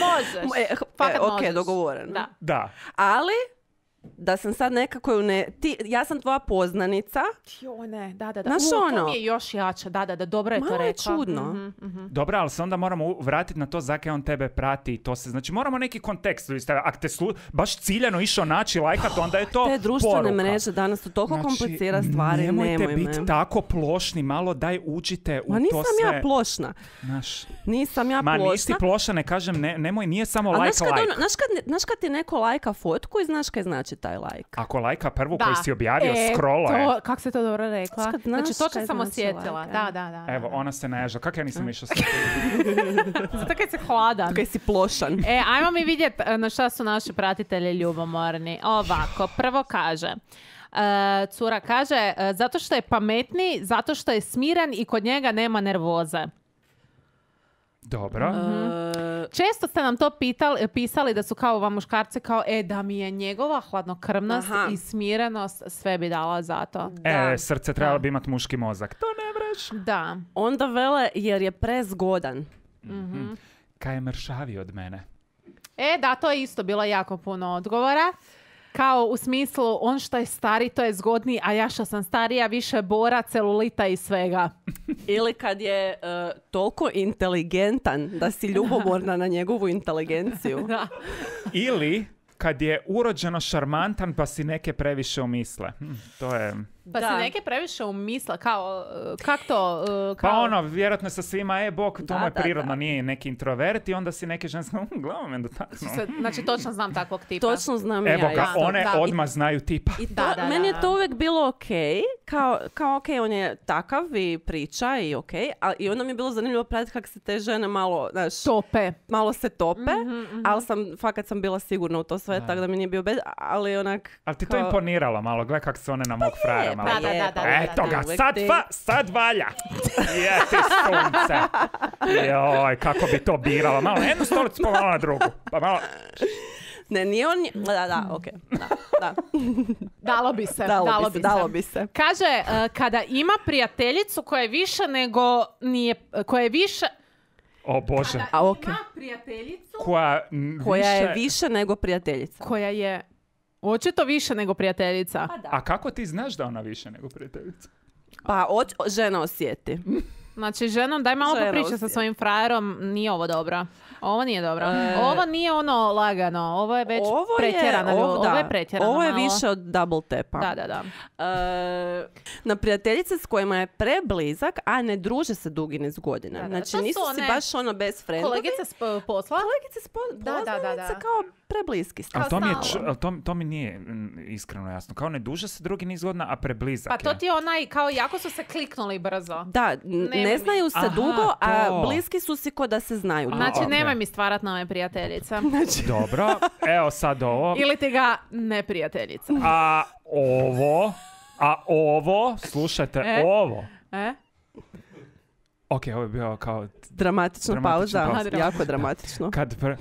Možeš. E, h- Fakat e, ok, možeš. dogovoreno. Da. Da. Ali, da sam sad nekako ne... Ti, ja sam tvoja poznanica, Joj, ne, da, da, da. Znaš U, to ono- mi je još jače, da, da, da, dobro je to malo je rekla. čudno. Mhm, mhm. Dobro, ali se onda moramo vratiti na to zakaj on tebe prati i to se, znači moramo neki kontekst staviti. Ako te slu, baš ciljano išao naći lajkat, onda je to te društvene poruka. mreže danas su toliko Znači, komplicira stvari, nemojte nemoj biti me. tako plošni, malo daj uđite u Ma to nisam sve. ja plošna. Znaš, Nisam ja ma nisi plošna. ploša, ne kažem, ne, nemoj, nije samo A like, znaš kad, like. ono- znaš, kad, znaš kad ti neko lajka fotku i znaš kaj znači taj lajk? Ako lajka prvu Da. koju si objavio, E, scrolla je. Kako se to dobro rekla? Kad znaš Znači, to kaj sam znači osjetila. lajka. Da, da, da. Evo, da. ona se naježa. Kako ja nisam išao s Zato kad si hladan. Kaj si plošan. E, ajmo mi vidjeti na šta su naši pratitelji ljubomorni. Ovako, prvo kaže... e, cura kaže, e, zato što je pametni, zato što je smiren i kod njega nema nervoze. Dobro. E, Često ste nam to pitali, pisali da su kao vam muškarci kao, e, da mi je njegova hladnokrvnost Aha. i smirenost, sve bi dala za to. E, srce trebalo bi imati muški mozak. To ne vreš. Da. onda vele jer je prezgodan. Kaj je mršavi od mene? E, da, to je isto bilo jako puno odgovora. Kao u smislu, on što je stari, to je zgodniji, a ja što sam starija, više bora, celulita i svega. Ili kad je e, toliko inteligentan da si ljubomorna na njegovu inteligenciju. Da. Ili kad je urođeno šarmantan pa si neke previše umisle. Hm, to je... Pa Da. se neke previše umisle, kao, uh, kak to, uh, Pa kao... ono, vjerojatno sa svima, e, bok, to mu je prirodno, da. nije neki introvert i onda si neke ženske, hm, glavom me dotaknu. Se- Znači, točno znam takvog tipa. Točno znam Evo ja ga, isto. one da. odmah znaju tipa. I to, Da, da, meni da, je to uvijek bilo ok, kao, kao ok, on je takav i priča i ok, a, i onda mi je bilo zanimljivo pratiti kako se te žene malo, znaš, Tope. malo se tope, Mhm, ali sam, fakat sam bila sigurna u to sve, tako da mi nije bio bez, ali onak... Ali ti to kao- Pa imponiralo malo, gle kako se one na mog frajera malo. da, da, da, da, da, Eto da, ga, sad, fa, sad valja. Je ti sunce. Joj, kako bi to birala. Malo jednu stolicu, pa malo na drugu. Pa malo... Ne, nije on... Da, da, ok. Da, da. Dalo bi se, Dalo, dalo bi se, dalo bi se. Kaže, uh, kada ima prijateljicu koja je više nego nije, koja je više... O Bože. A ok. Ima prijateljicu Koja, m, Koja je više- više nego prijateljica. koja je očito više nego prijateljica. A kako ti znaš da ona više nego prijateljica? Pa oč- žena osjeti. Znači, ženom, daj malo Žena popričaj sa svojim frajerom, nije ovo dobro. Ovo nije dobro. E, ovo nije ono lagano, ovo je već ovo pretjerano. je, ljubav. ovo, ovo da, je pretjerano Ovo je malo. više od double tepa. Da, da, da. E, na prijateljice s kojima je preblizak, a ne druže se dugi niz godina. Da, da, Znači to su nisu si one baš ono best friendovi. Kolegice s p- posla? Kolegice s po- Da, da, da, da. kao prebliski ste. Ali to mi, je, stalno. č- ali to, to mi nije mm, iskreno jasno. Kao ne duže se drugi niz godina, a preblizak Pa to je. ti je onaj, kao jako su se kliknuli brzo. Da, n- Nemoj ne mi. znaju se Aha, dugo, a to. bliski su si ko da se znaju. dugo. Znači, ok. nemoj mi stvarat nove prijateljice. Dobro, evo sad ovo. Ili ti ga neprijateljica. A ovo, a ovo, slušajte, E? ovo. E? Ok, ovo je bio kao Dramatična, Dramatična pauza, pauza. jako dramatično. kad pre...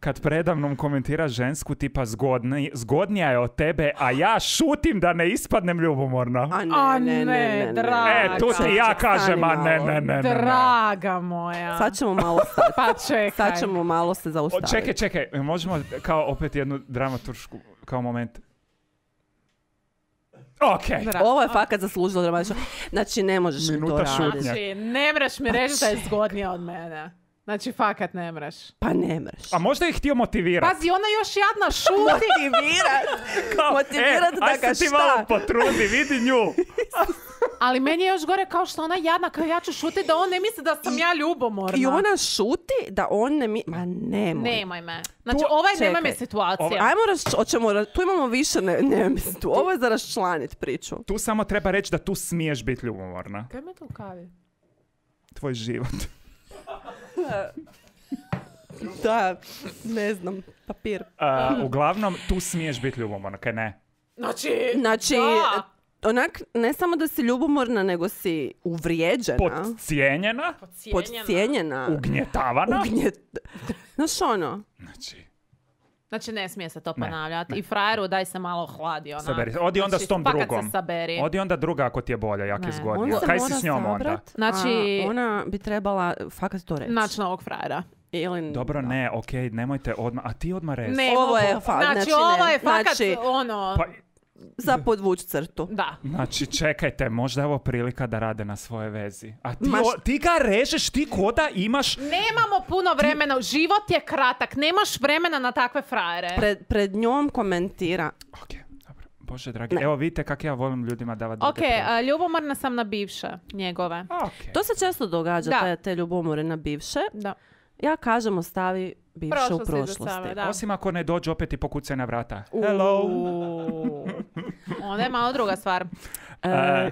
Kad predavnom komentira žensku tipa zgodni, zgodnija je od tebe, a ja šutim da ne ispadnem ljubomorna. A ne, A ne, ne, ne, ne, ne. draga. E, tu ti ja kažem, a ne, ne, ne, ne. ne. Draga moja. Sad ćemo malo stati. Pa čekaj. Sad ćemo malo se zaustaviti. čekaj, čekaj, možemo kao opet jednu dramaturšku kao moment. Ok. Dra- Ovo je fakat zaslužilo dramatično. Znači, ne možeš mi to raditi. Znači, ne mreš mi reći da je zgodnija od mene. Znači, fakat ne mreš. Pa ne mreš. A možda ih htio motivirati. Pazi, ona još jadna šuti. Motivirat. Motivirat e, da aj ga se ti šta? malo potrudi, vidi nju. Ali meni je još gore kao što ona jadna, kao ja ću šuti da on ne misli da sam ja ljubomorna. I ona šuti da on ne mi... Ma nemoj. Nemoj me. Znači, Tu- ovaj nema čekaj. mi situacija. Ovaj- Ajmo raš... Tu imamo više... Ne, ne mislim, tu. Ovo je za raščlanit priču. Tu samo treba reći da tu smiješ biti ljubomorna. Kaj me tu kavi? Tvoj život. Da, ne znam, papir. A, uglavnom, tu smiješ biti ljubomorna, kaj ne? Znači, Znači, da. onak, ne samo da si ljubomorna, nego si uvrijeđena, Podcijenjena, podcijenjena, ugnjetavana. ugnjet... Znaš ono, Znači, Znači, ne smije se to Ne, ponavljati. ne. I frajeru daj se malo hladi. Ona. saberi. Odi onda Znači, s tom fakat drugom. se saberi. Odi onda druga ako ti je bolja, jak je Ne. zgodnija. Kaj si s njom onda? sabrat, Znači- a ona bi trebala fakat to reći. Naći novog frajera. Ili... Dobro, ne, okej, nemojte odmah. A ti odmah rezi. Ne, Ovo je fa- znači, znači ovo ne. je fakat Znači- ono... Pa, Za podvuć crtu. Da. znači, čekajte, možda je ovo prilika da rade na svoje vezi. A ti, Ma o- ti ga režeš, ti koda imaš... Nemamo puno vremena, život je kratak, nemaš vremena na takve frajere. Pred, pred njom komentira. Ok, dobro. Bože dragi, evo vidite kak ja volim ljudima davati Ok, a, ljubomorna sam na bivše njegove. Ok. To se često događa, Da. te, te ljubomore na bivše. Da. Ja kažem ostavi bivše u Prošlost iza prošlosti. da. Osim ako ne dođe opet i pokucaj na vrata. Hello. Onda je malo druga stvar. E,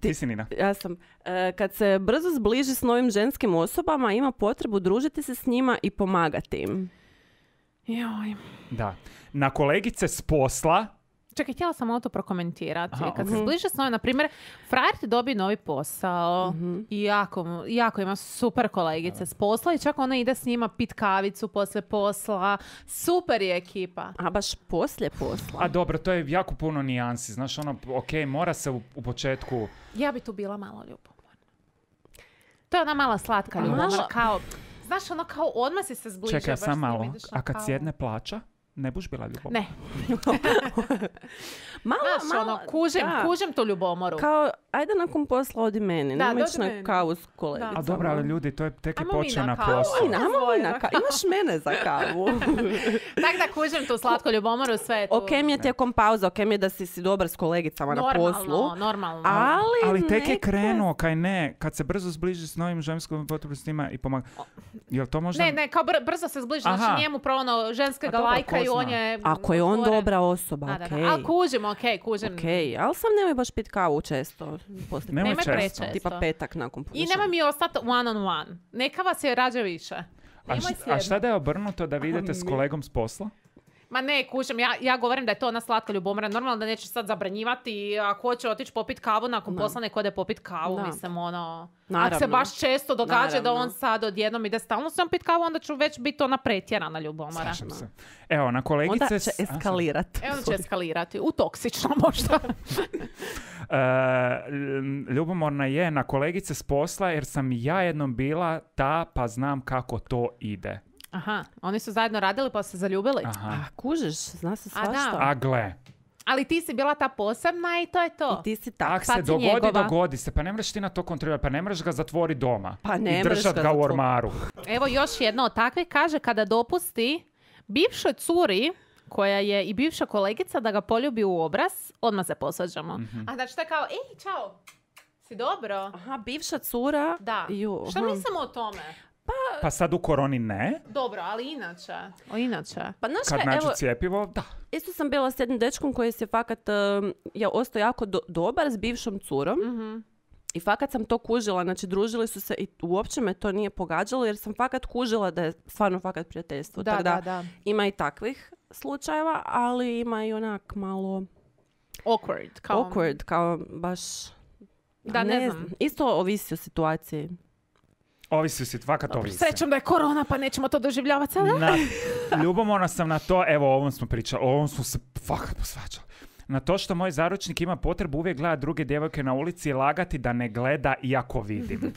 ti si Nina. Ja sam. E, kad se brzo zbliži s novim ženskim osobama, ima potrebu družiti se s njima i pomagati im. Joj. Da. Na kolegice s posla, Čekaj, htjela sam malo to prokomentirati. Aha, Kad ok. se zbliže s novim, na primjer, frajer ti dobije novi posao Mhm. i jako, jako ima super kolegice s posla i čak ona ide s njima pit kavicu poslije posla. Super je ekipa. A baš poslije posla. a dobro, to je jako puno nijansi. Znaš, ono, ok, mora se u, u početku... Ja bi tu bila malo ljubomorna. To je ona mala slatka A ljubomora, malo- kao... Znaš, ono kao odmah si se zbliže. Čekaj, sam s njim malo. A kad kao- sjedne plaća, ne buš bila ljubomorna. Ne, Malo, znaš, malo, ono, kužim, da. kužim tu ljubomoru. Kao, ajde nakon posla odi meni. Da, Nemoj dođi ići na meni. kavu s kolegicama. A dobro, ali ljudi, to je tek i Ajmo mi počeo na kavu. poslu. Aj, nama Zvoj na na ka- Imaš mene za kavu. Tako da kužim tu slatko ljubomoru, sve je tu. ok mi je tijekom pauza, ok mi je da si, si dobar s kolegicama na normalno, poslu. normalno. Ali, Ali tek je krenuo, kaj ne, kad se brzo zbliži s novim ženskom potrebu s njima i pomaga. Jel to možda... Ne, ne, kao br- brzo se zbliži, Aha. znači njemu pro ono, ženske A ko on je... Ako je on otvoren. dobra osoba, Da, da, ok. da. Ali kužim, ok, kužim. Ok, ali sam nemoj baš pit kavu često. Poslije Nemoj Nemoj često. prečesto. Tipa petak nakon I nema mi ostati one on one. Neka vas je rađe više. A, a šta da je obrnuto da vidite s kolegom s posla? Ma ne, kužim, ja, ja govorim da je to ona slatka ljubomora. Normalno da nećeš sad zabranjivati ako hoće otići popit kavu nakon posla, neko ode popit kavu, Da. mislim, ono... Ako Naravno. se baš često događa da Naravno. on sad odjednom ide stalno sam pit kavu, onda ću već biti ona pretjerana ljubomora. Slažem se. Evo, na kolegice... Onda će eskalirati. E, onda će eskalirati. U toksično možda. L- ljubomorna je na kolegice s posla jer sam ja jednom bila ta pa znam kako to ide. Aha, oni su zajedno radili pa se zaljubili. Aha. A kužiš, zna se A da. svašta. A gle, Ali ti si bila ta posebna i to je to. I ti si tak. Ak se Sad si dogodi, njegova. dogodi se. Pa ne mreš ti na to kontrolirati, pa ne mreš ga zatvori doma. Pa ne I držat ga ga u ormaru. Evo još jedno od takvih kaže kada dopusti bivšoj curi koja je i bivša kolegica da ga poljubi u obraz, odmah se posvađamo. Mhm. A znači to je kao, ej, čao, si dobro? Aha, bivša cura. Da. Ju, Šta mislimo o tome? Pa sad u koroni ne. Dobro, ali inače. O inače. Pa znaš Kad nađu evo, cijepivo, da. isto sam bila s jednim dečkom koji se fakat, um, je ostao jako do- dobar s bivšom curom. Mhm. I fakat sam to kužila, znači družili su se i uopće me to nije pogađalo jer sam fakat kužila da je stvarno fakat prijateljstvo. Da, Tako da, da. Ima i takvih slučajeva, ali ima i onak malo Awkward. Kao, awkward, kao baš... Da, a ne znam. Isto ovisi o situaciji. Ovisi si, fakat ovisi. Srećom da je korona, pa nećemo to doživljavati sada. Na, ljubomorna sam na to, evo o ovom smo pričali, o ovom smo se fakat posvađali. Na to što moj zaručnik ima potrebu uvijek gledati druge djevojke na ulici i lagati da ne gleda iako vidim.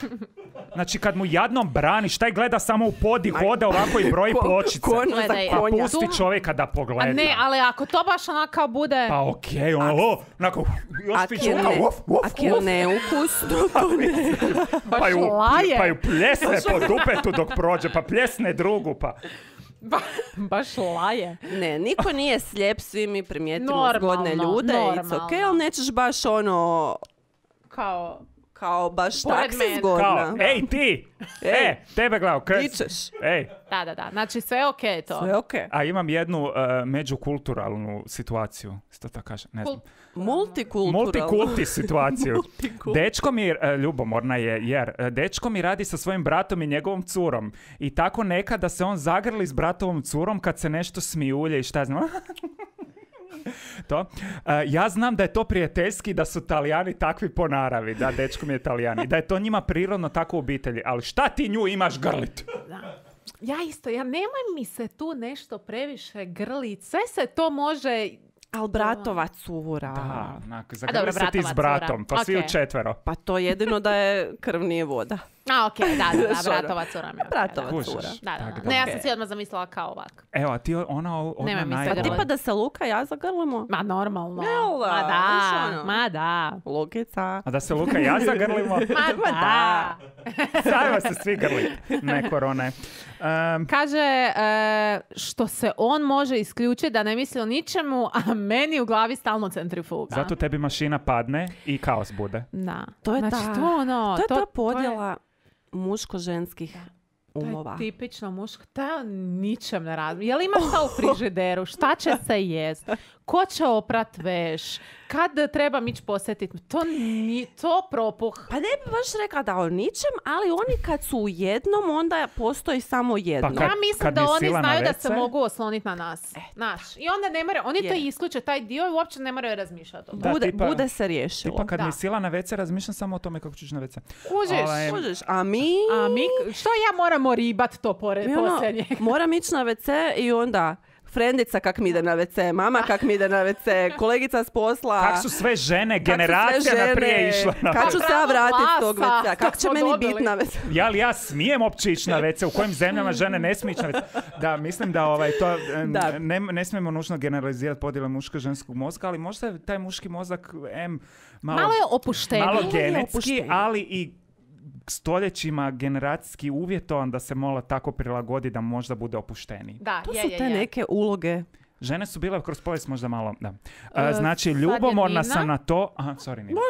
Znači kad mu jadnom braniš, taj gleda samo u pod i hoda ovako i broji pločice. Konja za Gledaj, Pa pusti čovjeka da A pogleda. ne, ali ako to baš onako bude... Pa okej, ono, o, onako, još je kao, ne, neukus, to, to ne. pa ju, laje. pa ju pljesne po dupetu dok prođe, pa pljesne drugu, pa... baš laje. Ne, niko nije slijep, svi mi primijetimo Normalno, zgodne ljude, it's normalno. ok, ali nećeš baš ono, Kao... kao baš Pored tak si mene. zgodna. Kao, ej ti! E, tebe gledao, Ti ćeš. Ej, Da, da, da. Znači sve ok to. Sve ok. a imam jednu uh, međukulturalnu situaciju, isto tako kaže, ne znam. Multikulturalno. Multikulti situaciju. Multikulti. Dečko mi, e, ljubomorna je, jer e, dečko mi radi sa svojim bratom i njegovom curom. I tako nekada se on zagrli s bratovom curom kad se nešto smijulje i šta znam. to. E, ja znam da je to prijateljski, da su talijani takvi po naravi, da dečko mi je talijani, da je to njima prirodno tako u obitelji. Ali šta ti nju imaš grlit? Ja isto, ja nemoj mi se tu nešto previše grlit. Sve se to može... Al bratova cura. Da, onak, se ti s bratom, cura. pa svi u četvero. Pa to jedino da je krv nije voda. A, ok, da, da, da, bratova cura mi je ok, Bratova da. Kužiš? cura. Da, da, da. da. Ne, ja sam si odmah zamislila kao ovak. Evo, a ti ona o- odmah mi se najbolje. grlit. Tipa da se Luka i ja zagrlimo. Ma normalno. Jel da? Ma da, ono? ma da. Lukica. A da se Luka i ja zagrlimo? Ma da. Sajmo se svi grlit. Ne korone. Um, Kaže e, što se on može isključiti da ne misli o ničemu, a meni u glavi stalno centrifuga. zato tebi mašina padne i kaos bude. Da. To je znači, ta- to ono... To je ta je- podjela muško-ženskih To je umova. tipično muško. Ta ničem ne razmišlja. Jel ima šta u frižideru? Šta će se jest? Ko će oprat veš? Kad trebam ići posjetiti? To, ni, to propuh. Pa ne bi baš rekla da o ničem, ali oni kad su u jednom, onda postoji samo jedno. Pa kad- ja mislim kad da oni znaju da se mogu osloniti na nas. Znaš, I onda ne moraju, oni to Je. isključe taj dio i uopće ne moraju razmišljati. Da, bude, tipa- bude se riješilo. Tipa kad Da. mi sila na WC, razmišljam samo o tome kako ići na WC. Kužiš? Ovaj, Možeš, a mi... A mi, što ja moramo ribat to pored ono, posljednje? moram ići na WC i onda frendica kak mi ide na WC, mama kak mi ide na WC, kolegica s posla. Kak su sve žene, su sve generacija žene, naprije išla na Kak ću se vratiti s tog WC, kak će meni biti na WC. Ja li ja smijem uopće ići na WC? U kojim zemljama žene ne smiju ići na WC? Da, mislim da ovaj, to, Da. Ne, ne smijemo nužno generalizirati podjele muško ženskog mozga, ali možda je taj muški mozak em, malo, Malo je opuštenje. malo je genetski, ali i stoljećima generacijski uvjetovan da se mola tako prilagodi da možda bude opušteniji. Da, To je, su je, te je. neke uloge. Žene su bile kroz povijest možda malo, da. E, E, znači, je ljubomorna sam na to... Aha, sorry, Nina.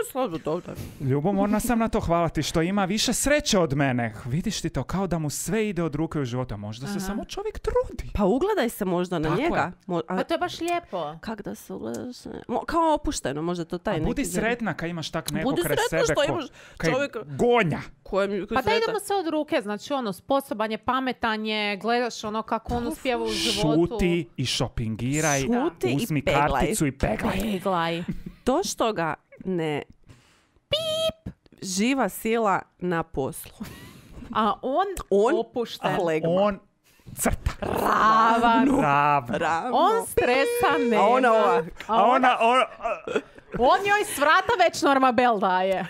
Dobro. Ljubomorna sam na to, hvala ti, što ima više sreće od mene. Vidiš ti to, kao da mu sve ide od ruke u životu, a možda se Aha. samo čovjek trudi. Pa ugledaj se možda na Tako je. njega. Mo- a, Pa to je baš lijepo. kak da se ugledaš? Mo- kao opušteno, možda to taj A neki budi sretna kad imaš tak nekog Budi kraj sretna sebe što ko- imaš kaj čovjeka- gonja. Kojem, Pa da idemo sve od ruke, znači ono, sposoban je, pametan je, gledaš ono kako on uspijeva u životu. Šuti i šopingiraj, Šuti i uzmi peglaj. karticu i peglaj. Peglaj. To što ga ne... Pip! Živa sila na poslu. A on, On opušten. On crta. Ravan. Rav. Ravno. On stresa nema. A ona ova. A ona, ona, On joj s vrata već normabel daje.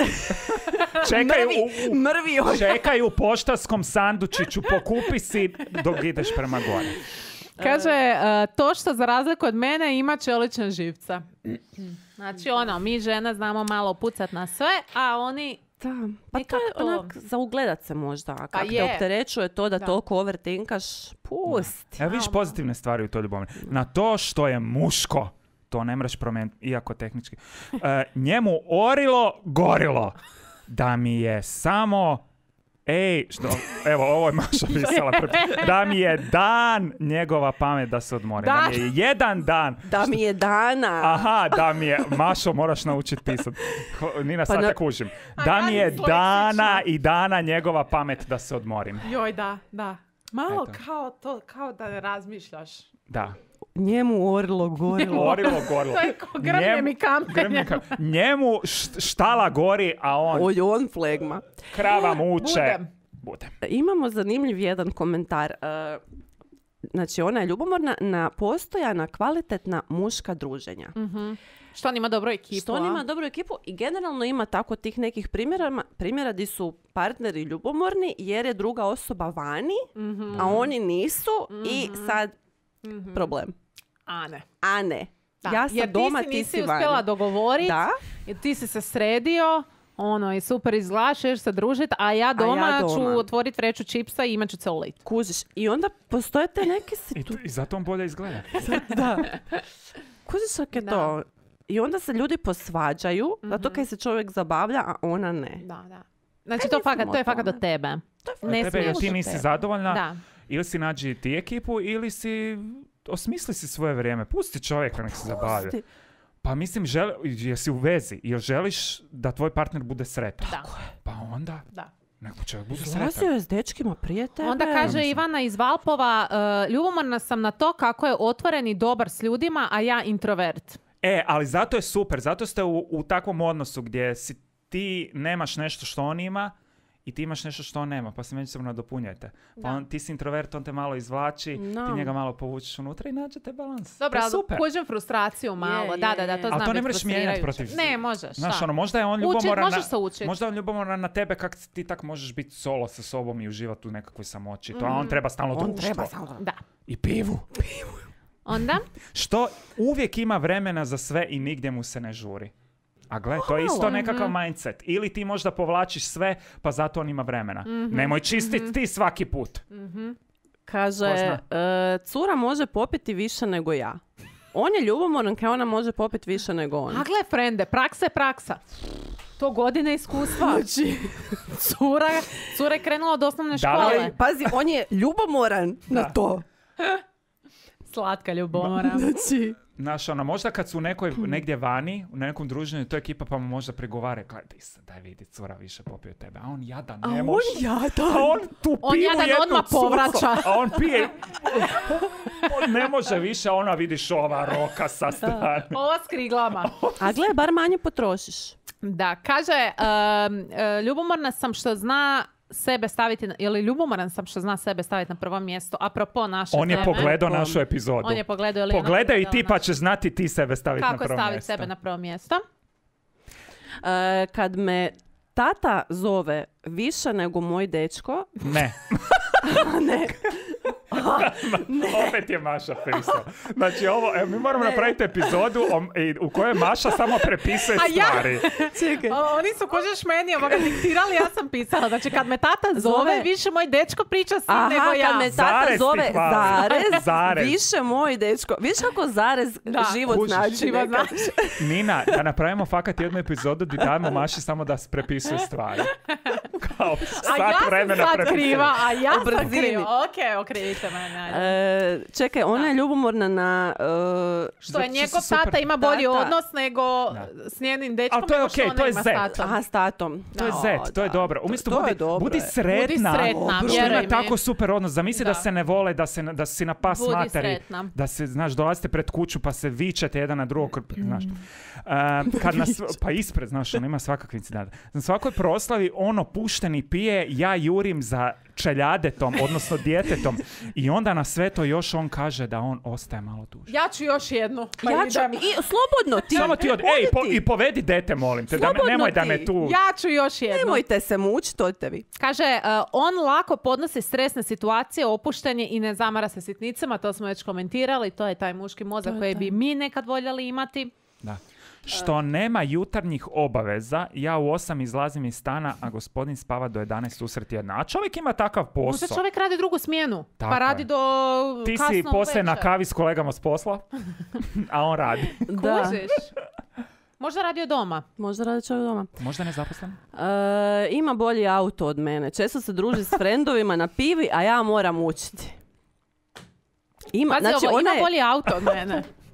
čekaju, Mrvi, u, mrvi joj. čekaju u poštarskom sandučiću, pokupi si dok ideš prema gore. Kaže, e, to što za razliku od mene ima čelična živca. Znači ono, mi žene znamo malo pucat na sve, a oni... Da, pa to je to. onak za ugledat se možda. A Kak te je. opterećuje to da, Da. toliko overtinkaš, pusti. Evo vidiš pozitivne stvari u toj ljubavi. Na to što je muško, to ne mreš promijeniti, iako tehnički. E, njemu orilo, gorilo. Da mi je samo... Ej, što, evo, ovo je Maša pisala. Da mi je dan njegova pamet da se odmori. Da, Da. mi je jedan dan. Da mi je dana. Aha, da mi je, Mašo, moraš naučiti pisat. Nina, sad na- te kužim. Da mi je dana i dana njegova pamet da se odmorim. Joj, da, da. Malo Eto. kao to, kao da ne razmišljaš. Da. Njemu orilo, gorilo. Orilo, gorilo. To je ko grmlje Njemu- mi kamenje. grmlje ka- Njemu št- štala gori, a on Oj, on flegma. krava muče. Budem. Bude. Imamo zanimljiv jedan komentar. E, Znači, ona je ljubomorna na postojana kvalitetna muška druženja. Što on ima dobro ekipu, Što on ima dobru ekipu i generalno ima tako tih nekih primjera, primjera di su partneri ljubomorni jer je druga osoba vani, Mhm. a oni nisu i sad problem. A ne. A ne. Da. Ja sam Jer doma, ti si ti nisi si uspjela dogovoriti, Da, jer ti si se sredio, ono, i super izglašeš se družit, a ja doma, ja ću doma. otvoriti vreću čipsa i imat ću celulit. kužiš. I onda postoje te neke I, situacije. I zato on bolje izgleda. Da. Kužiš je Da. to? I onda se ljudi posvađaju, zato Mhm. kaj se čovjek zabavlja, a ona ne. Da, da. Znači, to, fakat, to je fakat od tebe. Ne Tebe, jer ti nisi tebe. zadovoljna, Da. ili si nađi ti ekipu, ili si osmisli si svoje vrijeme. Pusti čovjeka nek se zabavlja. Pusti. Pa mislim, želi, jesi u vezi, jel želiš da tvoj partner bude sretan? Da. Pa onda, Da. neko čovjek bude sretan. je s dečkima prije tebe. Onda kaže mislim. Ivana iz Valpova, e, ljubomorna sam na to kako je otvoren i dobar s ljudima, a ja introvert. E, ali zato je super, zato ste u, u takvom odnosu gdje si ti nemaš nešto što on ima i ti imaš nešto što on nema, pa se međusobno dopunjujete. Pa on, ti si introvert, on te malo izvlači, Da. ti njega malo povučeš unutra i nađete balans. Dobro, ali super. kužim frustraciju malo. Je, da, je, da, da, to Ali znam to ne možeš mijenjati protiv- Ne, možeš, Znaš, ono, možda je on Učit, ljubomoran možeš na, se učit. možda je on ljubomoran na tebe kak ti tak možeš biti solo sa sobom i uživati u nekakvoj samoći. To, a Mhm. on treba stalno On društvo. treba samo... Da. I pivu. Onda? Što uvijek ima vremena za sve i nigdje mu se ne žuri. A gle, to je isto nekakav mindset. Ili ti možda povlačiš sve, pa zato on ima vremena. Nemoj čistit ti svaki put. Kaže, Ko zna? e, cura može popiti više nego ja. On je ljubomoran kaj ona može popiti više nego on. A gle, frende, praksa je praksa. To godine iskustva. Znači, Cura, cura je krenula od osnovne Da li- škole. pazi, on je ljubomoran na to. Slatka ljubomora. Znači, Znaš, ono, možda kad su u nekoj, negdje vani, u nekom druženju, to je ekipa pa mu možda prigovare, gledaj se, daj vidi, cura više popio tebe. A on jadan, a ne on može. jadan. A on tu On pivu jadan jednu odmah cuco, povraća. A on pije, on ne može više, a ona vidiš ova roka sa strane. Ova s kriglama. A gle, bar manje potrošiš. Da, kaže, um, ljubomorna sam što zna sebe staviti, ili ljubomoran sam što zna sebe staviti na prvo mjesto, apropo naše On je teme. pogledao našu epizodu. On je pogledao ili Pogledaj i ti pa ćeš znati ti sebe staviti na Kako prvo staviti mjesto. sebe na prvo mjesto? E, kad me tata zove više nego moj dečko, Ne. ne, Opet je Maša pisao. Znači ovo, evo, mi moramo napraviti epizodu u kojoj Maša samo prepisuje A ja? stvari. čekaj. O, oni su kožeš meni ovoga diktirali, ja sam pisala. Znači kad me tata zove, Zove- više moj dečko priča s Aha, nego ja. kad me tata Zarez zove zarez, Zarez. više moj dečko. Viš kako zarez Da, život kužiš. znači. Život znači. Nina, da napravimo fakat jednu epizodu gdje dajemo Maši samo da se prepisuje stvari. Kao A sat ja sam vremena sad prepisuje. kriva, a ja sam kriva. Ok, ajde. E, čekaj, ona je ljubomorna na... e, Što je njegov si super. tata ima bolji Tata. odnos nego Da. s njenim dečkom Ali to je okej, ona to je zet. s tatom. aha, s tatom. To je zet, to je da. dobro. Umjesto to budi, je dobro. budi sretna. Budi sretna, što vjeruj ima mi. tako super odnos. Zamisli da. Da. se ne vole, da, se, da si na pas Budi materi. sretna. Da se, znaš, dolazite pred kuću pa se vičete jedan na drugog, znaš. Um, kad nas, pa ispred, znaš, ono ima svakakvi incident. Na svakoj proslavi ono pušteni pije, ja jurim za čeljadetom, odnosno djetetom. I onda na sve to još on kaže da on ostaje malo duže. Ja ću još jednu. Pa ja ću, i, slobodno ti. Samo ti od, ej, po- i povedi dete, molim te. Da me, nemoj da ti. me tu... Ja ću još jednu. Nemojte se mučiti, odite vi. Kaže, e, on lako podnosi stresne situacije, opuštenje i ne zamara se sitnicama, to smo već komentirali, to je taj muški mozak koji bi mi nekad voljeli imati. Da. Što nema jutarnjih obaveza, ja u osam izlazim iz stana, a gospodin spava do 11 usred tjedna. A čovjek ima takav Možda posao. čovjek radi drugu smjenu, Tako pa je. radi do Ti kasno si poslije na kavi s kolegama s posla, a on radi. Da. Kužiš? Možda radi od doma. Možda radi čovjek doma. Možda nezaposlen? E, ima bolji auto od mene. Često se druži s frendovima na pivi, a ja moram učiti. Ima, Pazi znači, ovo, ona ima je- bolji auto od mene.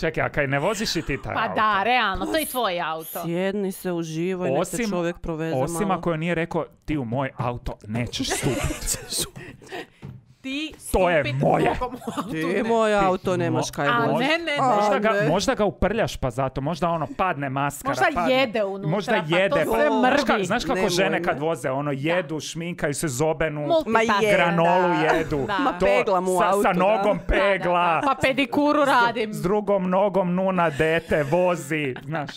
Čekaj, a kaj ne voziš i ti taj Pa auto? da, realno, to je i tvoj auto. Sjedni se uživaj, nek Osim- čovjek proveze Osim malo. ako joj nije rekao, ti u moj auto nećeš stupiti. Ti To je moje. nogom u Ti ne. moj auto nemaš kaj A voziti. ne, ne, A, Možda ga, ne. možda ga uprljaš pa zato, možda ono padne maskara. Možda padne. jede unutra, Možda pa to jede. sve Znaš ka-. Znaš kako Nemoj žene me. kad voze, ono jedu, šminkaju se zobenu, Multitasking. Ma je, granolu da. jedu. Da. Ma To pegla mu u sa, autu, sa da. nogom Da, da, pegla. da. Pa pedikuru radim. S drugom nogom nuna dete, vozi, znaš.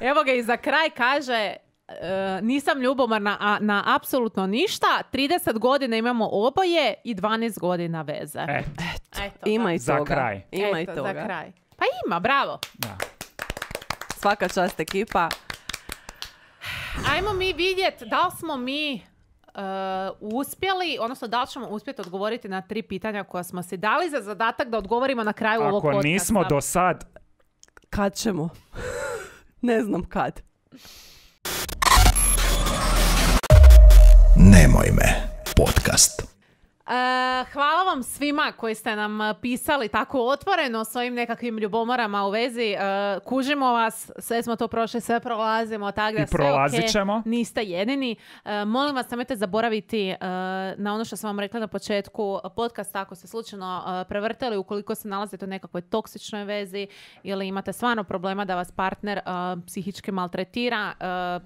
Evo ga i za kraj kaže e, nisam ljubomorna a, na apsolutno ništa. 30 godina imamo oboje i 12 godina veze. E, Eto, Ima i Za toga. kraj. Ima i Eto, toga. za kraj. Pa ima, bravo. da. Svaka čast ekipa. Ajmo mi vidjeti da li smo mi e, uspjeli, odnosno da li ćemo uspjeti odgovoriti na tri pitanja koja smo si dali za zadatak da odgovorimo na kraju ovog Ako podcasta. nismo do sad, Kad ćemo? ne znam kad. Nemoj me. Podcast. E, hvala vam svima koji ste nam e, pisali tako otvoreno svojim nekakvim ljubomorama u vezi. E, kužimo vas, sve smo to prošli, sve prolazimo, tako da I sve prolazit ok, ćemo. Niste jedini. E, molim vas, nemojte zaboraviti na ono što sam vam rekla na početku podcast ako ste slučajno prevrteli, ukoliko se nalazite u nekakvoj toksičnoj vezi ili imate stvarno problema da vas partner psihički maltretira,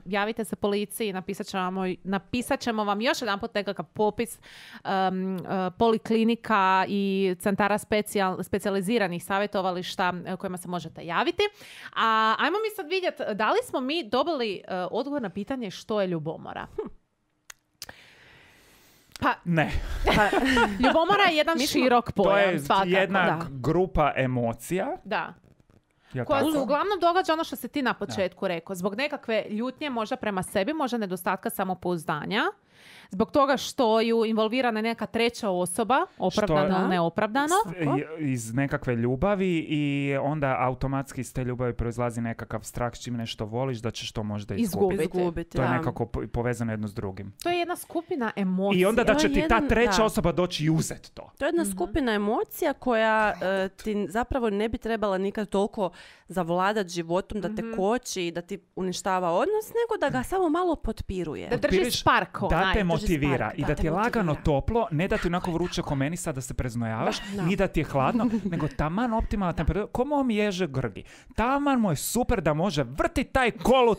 javite se policiji, napisat ćemo, napisat ćemo vam još jedanput nekakav popis e, poliklinika i centara specijal, specijaliziranih savjetovališta e, kojima se možete javiti. A ajmo mi sad vidjeti, da li smo mi dobili e, odgovor na pitanje što je ljubomora? Hm. Pa, ne. ljubomora je jedan širok To pojam, je svakako. jedna da. grupa emocija. Da. Jel Koja se uglavnom događa ono što si ti na početku rekao. Zbog nekakve ljutnje možda prema sebi, možda nedostatka samopouzdanja. Zbog toga što ju involvirana neka treća osoba, opravdano Što- ili neopravdano. Iz nekakve ljubavi i onda automatski iz te ljubavi proizlazi nekakav strah s čim nešto voliš da ćeš to možda izgubiti. Izgubiti. To je da. nekako po- povezano jedno s drugim. To je jedna skupina emocija. I onda da će ti ta treća da. osoba doći i uzet to. To je jedna skupina emocija koja e, ti zapravo ne bi trebala nikad toliko zavladat životom, da te koči i da ti uništava odnos, nego da ga samo malo potpiruje. Da drži Piriš spark Da te motivira spark, i da da te ti je lagano motivira. toplo, ne da ti onako vruće ko meni sad da se preznojavaš, Da. ni da ti je hladno, nego taman optimalna temperatura, ko mom ježe grgi. Taman mu je super da može vrti taj kolut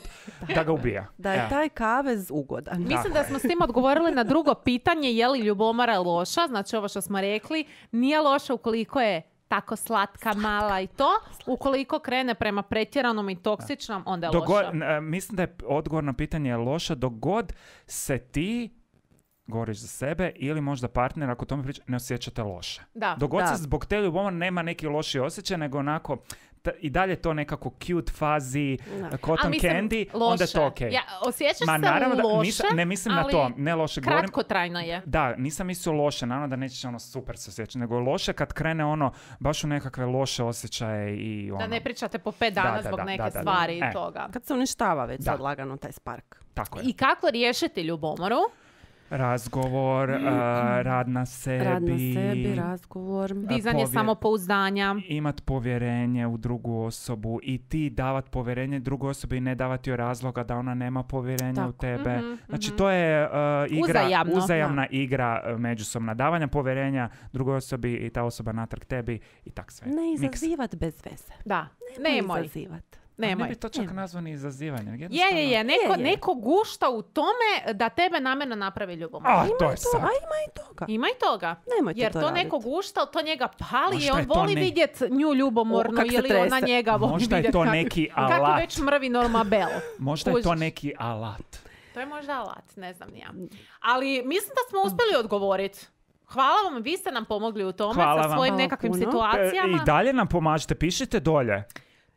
da ga ubija. Da je taj kavez ugodan. Mislim da smo s tim odgovorili na drugo pitanje je li ljubomora loša, znači ovo što smo rekli, nije loša ukoliko je tako slatka, mala i to. Ukoliko krene prema pretjeranom i toksičnom, onda je Dok god- loša. n- e, mislim da je odgovor na pitanje je loša dok god se ti govoriš za sebe ili možda partner ako tome priča ne osjećate loše. Da. Dok god Da. se zbog te ljubomore nema neki loši osjećaj nego onako i dalje to nekako cute, fuzzy, Da. cotton A mislim, candy, loše. onda je to okej. Ja, osjećaš Ma se naravno da loše, nisam- ne mislim na to, ne loše govorim. Kratkotrajno je. Da, nisam mislio loše, naravno da nećeš ono super se osjećati, nego je loše kad krene ono baš u nekakve loše osjećaje i ono. Da ne pričate po pet Da, dana da, zbog da, neke da, da, da. stvari i E. toga. Kad se uništava već Da. sad lagano taj spark. Tako je. I kako riješiti ljubomoru? Razgovor, a, rad na sebi. Rad na sebi, razgovor. Dizanje povjer- samopouzdanja. imat povjerenje u drugu osobu i ti davat povjerenje drugoj osobi i ne davati joj razloga da ona nema povjerenja u tebe. Mhm, Znači mhm. to je uh, igra, Uzajamno, uzajamna igra uh, međusobna. Davanja povjerenja drugoj osobi i ta osoba natrag tebi i tak sve. Ne Miks. izazivat bez veze. Da, Nemoj nemoj. izazivat. Ne Nemoj. bi to čak nazvao ni izazivanje. Je, je, je. Neko, Je, je. neko gušta u tome da tebe namjerno napravi ljubomor. A, to je To, sad. a ima i toga. Ima i toga. Nemojte Jer to to, neko gušta, to njega pali i on je voli ne- vidjet nju se ili ona trese. njega voli Možda je to neki Kak alat. je već mrvi normabel. Možda je to neki alat. To je možda alat, ne znam ja. Ali mislim da smo uspjeli odgovoriti. Hvala vam, vi ste nam pomogli u tome Hvala sa svojim nekakvim puno. E, situacijama. I dalje nam pomažite, pišite dolje.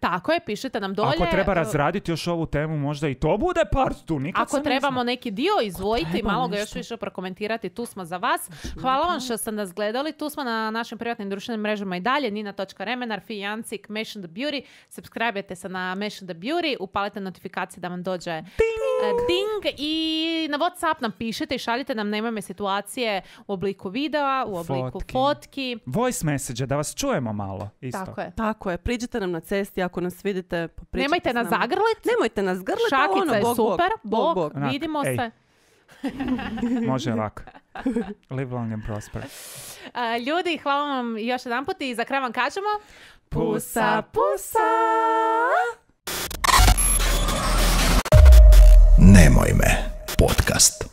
Tako je, pišite nam dolje. Ako treba E, razraditi još ovu temu, možda i to bude part tu. Nikad Ako ne trebamo zna. neki dio izvojiti, treba malo ga još više prokomentirati, tu smo za vas. Hvala vam što ste nas gledali. Tu smo na našim privatnim društvenim mrežama i dalje. Nina.remenar, Fi Jancik, Mesh and the Beauty. Subscribe se na Mesh and the Beauty. Upalite notifikacije da vam dođe e, ding. I na Whatsapp nam pišete i šaljite nam nemojme situacije u obliku videa, u obliku Fotki. fotki. Voice message, da vas čujemo malo. Isto. Tako je. Tako je, priđite nam na cesti ako nas vidite. popričajte Nemojte nas zagrlit. Nemojte nas grliti, ali Šakica ono, je bog, super. Bog, Bog, bog. Vidimo ej. se. Može ovako. Live long and prosper. E, ljudi, hvala vam još jedan put i za kraj vam kažemo... Pusa, pusa! Nemoj me. Podcast.